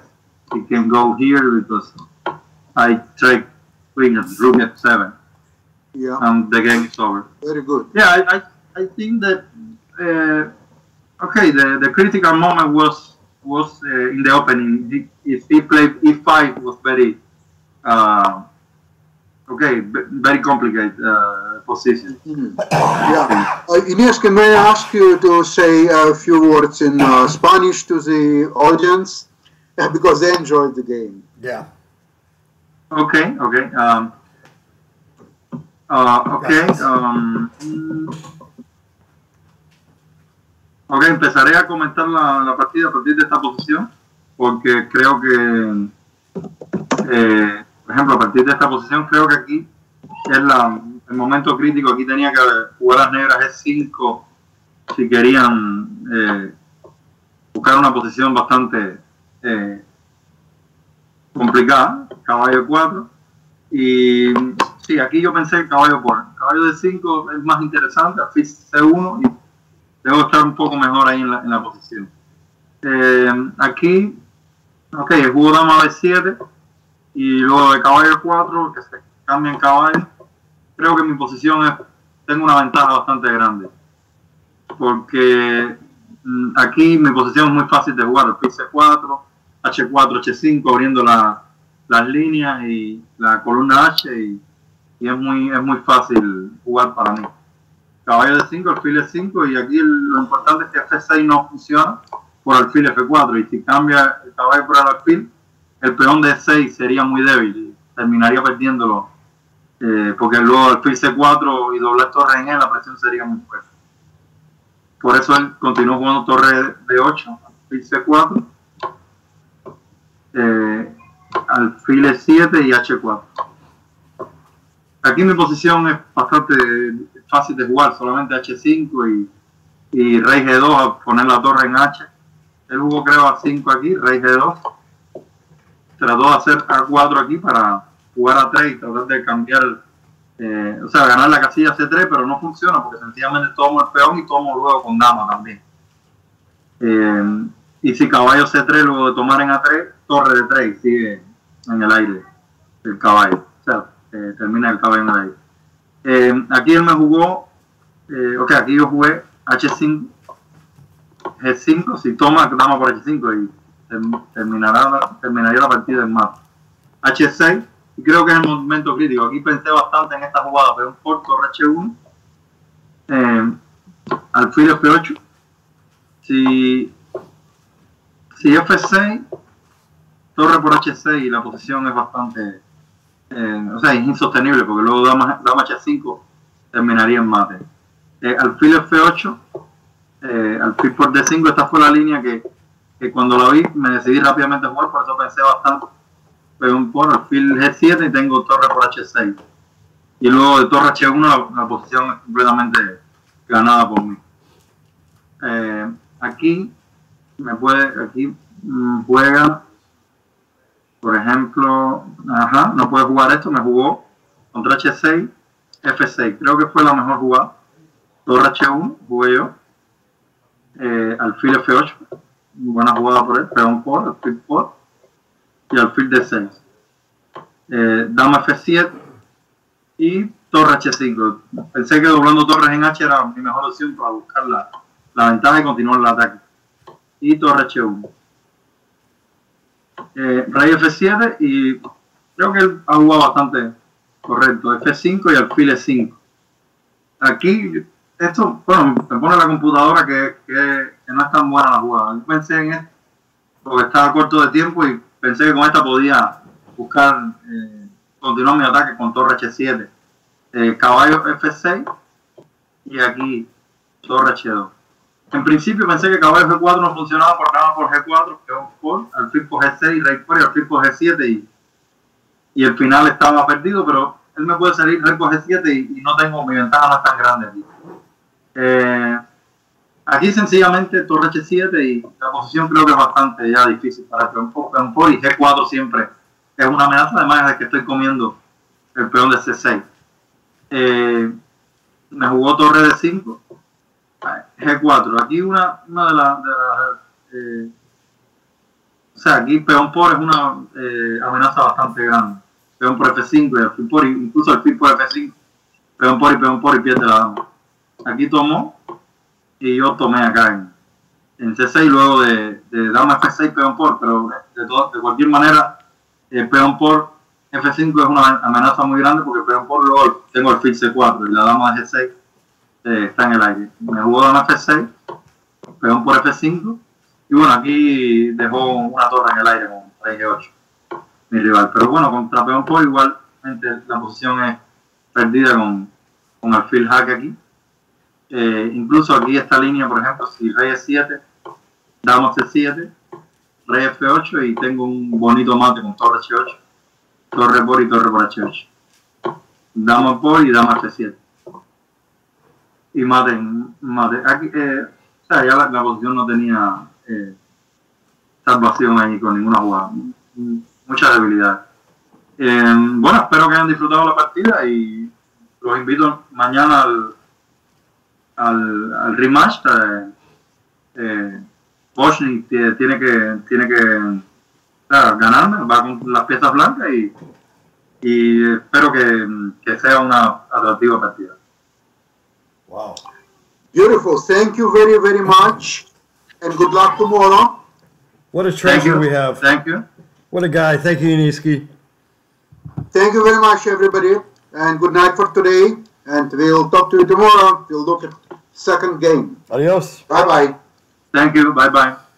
he can go here because I take queen at rook f7, Yeah, and the game is over. very good. Yeah, I, I, I think that uh, okay. The, the critical moment was was uh, in the opening. He, if he played e5 was very uh, okay, b- very complicated uh, position. Mhm. Yeah. Uh, Ines, can I ask you to say a few words in uh, Spanish to the audience? Uh, because they enjoyed the game. Yeah. Okay, okay. Um, uh, okay. Um, ok, empezaré a comentar la, la partida a partir de esta posición, porque creo que, eh, por ejemplo, a partir de esta posición, creo que aquí es la, el momento crítico. Aquí tenía que jugar las negras E5 si querían eh, buscar una posición bastante eh, complicada, caballo 4. Y sí, aquí yo pensé caballo por caballo de 5 es más interesante, alfil C1 y debo estar un poco mejor ahí en la, en la posición. Eh, aquí, ok, jugó dama B7 y luego de caballo 4 que se cambia en caballo. Creo que mi posición es, tengo una ventaja bastante grande porque mm, aquí mi posición es muy fácil de jugar, alfil C4, H4, H5, abriendo la- las líneas y la columna H y, es muy es muy fácil jugar para mí. Caballo de 5, alfil F5 y aquí lo importante es que F6 no funciona por alfil F4 y si cambia el caballo por el alfil, el peón de 6 sería muy débil y terminaría perdiéndolo eh, porque luego alfil C4 y doble torre en él la presión sería muy fuerte. Por eso él continuó jugando torre de 8, alfil C4 eh, alfil E7 y H4. Aquí mi posición es bastante fácil de jugar, solamente H5 y, y Rey G2 a poner la torre en H. Él jugó creo a 5 aquí, Rey G2. Trató de hacer A4 aquí para jugar a 3 y tratar de cambiar, eh, o sea, ganar la casilla C3, pero no funciona porque sencillamente tomo el peón y tomo luego con dama también. Eh, y si caballo C3 luego de tomar en A3, torre de 3 y sigue en el aire el caballo. O sea, eh, termina el caballo en el aire. Eh, aquí él me jugó, eh, ok, aquí yo jugué H5, G5, si toma dama por H5 y term- terminará, terminaría la partida en mate. H6, y creo que es el momento crítico. Aquí pensé bastante en esta jugada, pero un por torre H1, eh, alfil F8. Si, si F6, torre por H6 y la posición es bastante, eh, o sea, es insostenible porque luego dama, dama H5 terminaría en mate. Eh, alfil F8, eh, alfil por D5, esta fue la línea que, que cuando la vi me decidí rápidamente jugar, por eso pensé bastante. Pero un por alfil G7 y tengo torre por H6. Y luego de torre H1 la, la posición es completamente ganada por mí. Eh, aquí me puede, aquí mm, juega, por ejemplo, no puede jugar esto, me jugó contra H6, F6, creo que fue la mejor jugada. Torre H1, jugué yo, eh, alfil F8, buena jugada por él, peón por, alfil por, y alfil D6. Eh, dama F7 y torre H5. Pensé que doblando torres en H era mi mejor opción para buscar la, la ventaja y continuar el ataque. Y torre H1. Eh, rey F7 y creo que él ha jugado bastante correcto. F5 y alfil E5. Aquí, esto, bueno, me pone la computadora que no es tan buena la jugada. Yo pensé en esto porque estaba corto de tiempo y pensé que con esta podía buscar, eh, continuar mi ataque con torre H7. Eh, caballo F6 y aquí torre H2. En principio pensé que caballo G4 no funcionaba por nada por G4, peón por, alfil por G6, rey por y alfil por G7 y, y el final estaba perdido, pero él me puede salir rey por G7 y, y no tengo, mi ventaja no es tan grande aquí. Eh, aquí sencillamente torre H7 y la posición creo que es bastante ya difícil para el peón por y G4 siempre es una amenaza, además de que estoy comiendo el peón de C6. Eh, me jugó torre de 5 G4 aquí una, una de las eh, o sea aquí peón por es una eh, amenaza bastante grande. Peón por F5 y alfil por incluso alfil por F5 peón por y peón por y pierde la dama. Aquí tomó y yo tomé acá en, en C6 luego de, de dama F6 peón por pero de, cualquier manera el peón por F5 es una amenaza muy grande porque peón por luego tengo el fil C4 y la dama de G6 eh, está en el aire. Me jugó dama F6, peón por F5 y bueno, aquí dejó una torre en el aire con rey G8, mi rival. Pero bueno, contra peón por igualmente la posición es perdida con, con alfil jaque aquí. Eh, incluso aquí esta línea, por ejemplo, si rey E7, dama C7, rey F8 y tengo un bonito mate con torre H8 torre por y torre por H8. Dama por y dama F7. Y mate, mate. Aquí, eh, o sea, ya la, posición no tenía eh, salvación ahí con ninguna jugada. Mucha debilidad. Eh, bueno, espero que hayan disfrutado la partida y los invito mañana al, al, al rematch. Eh, Boschnik tiene que, tiene que ganarme, va con las piezas blancas y, y espero que, que sea una atractiva partida. Wow. Beautiful. Thank you very, very much. And good luck tomorrow. What a treasure we have. Thank you. What a guy. Thank you, Yuniesky. Thank you very much, everybody. And good night for today. And we'll talk to you tomorrow. We'll look at second game. Adios. Bye bye. Thank you. Bye bye.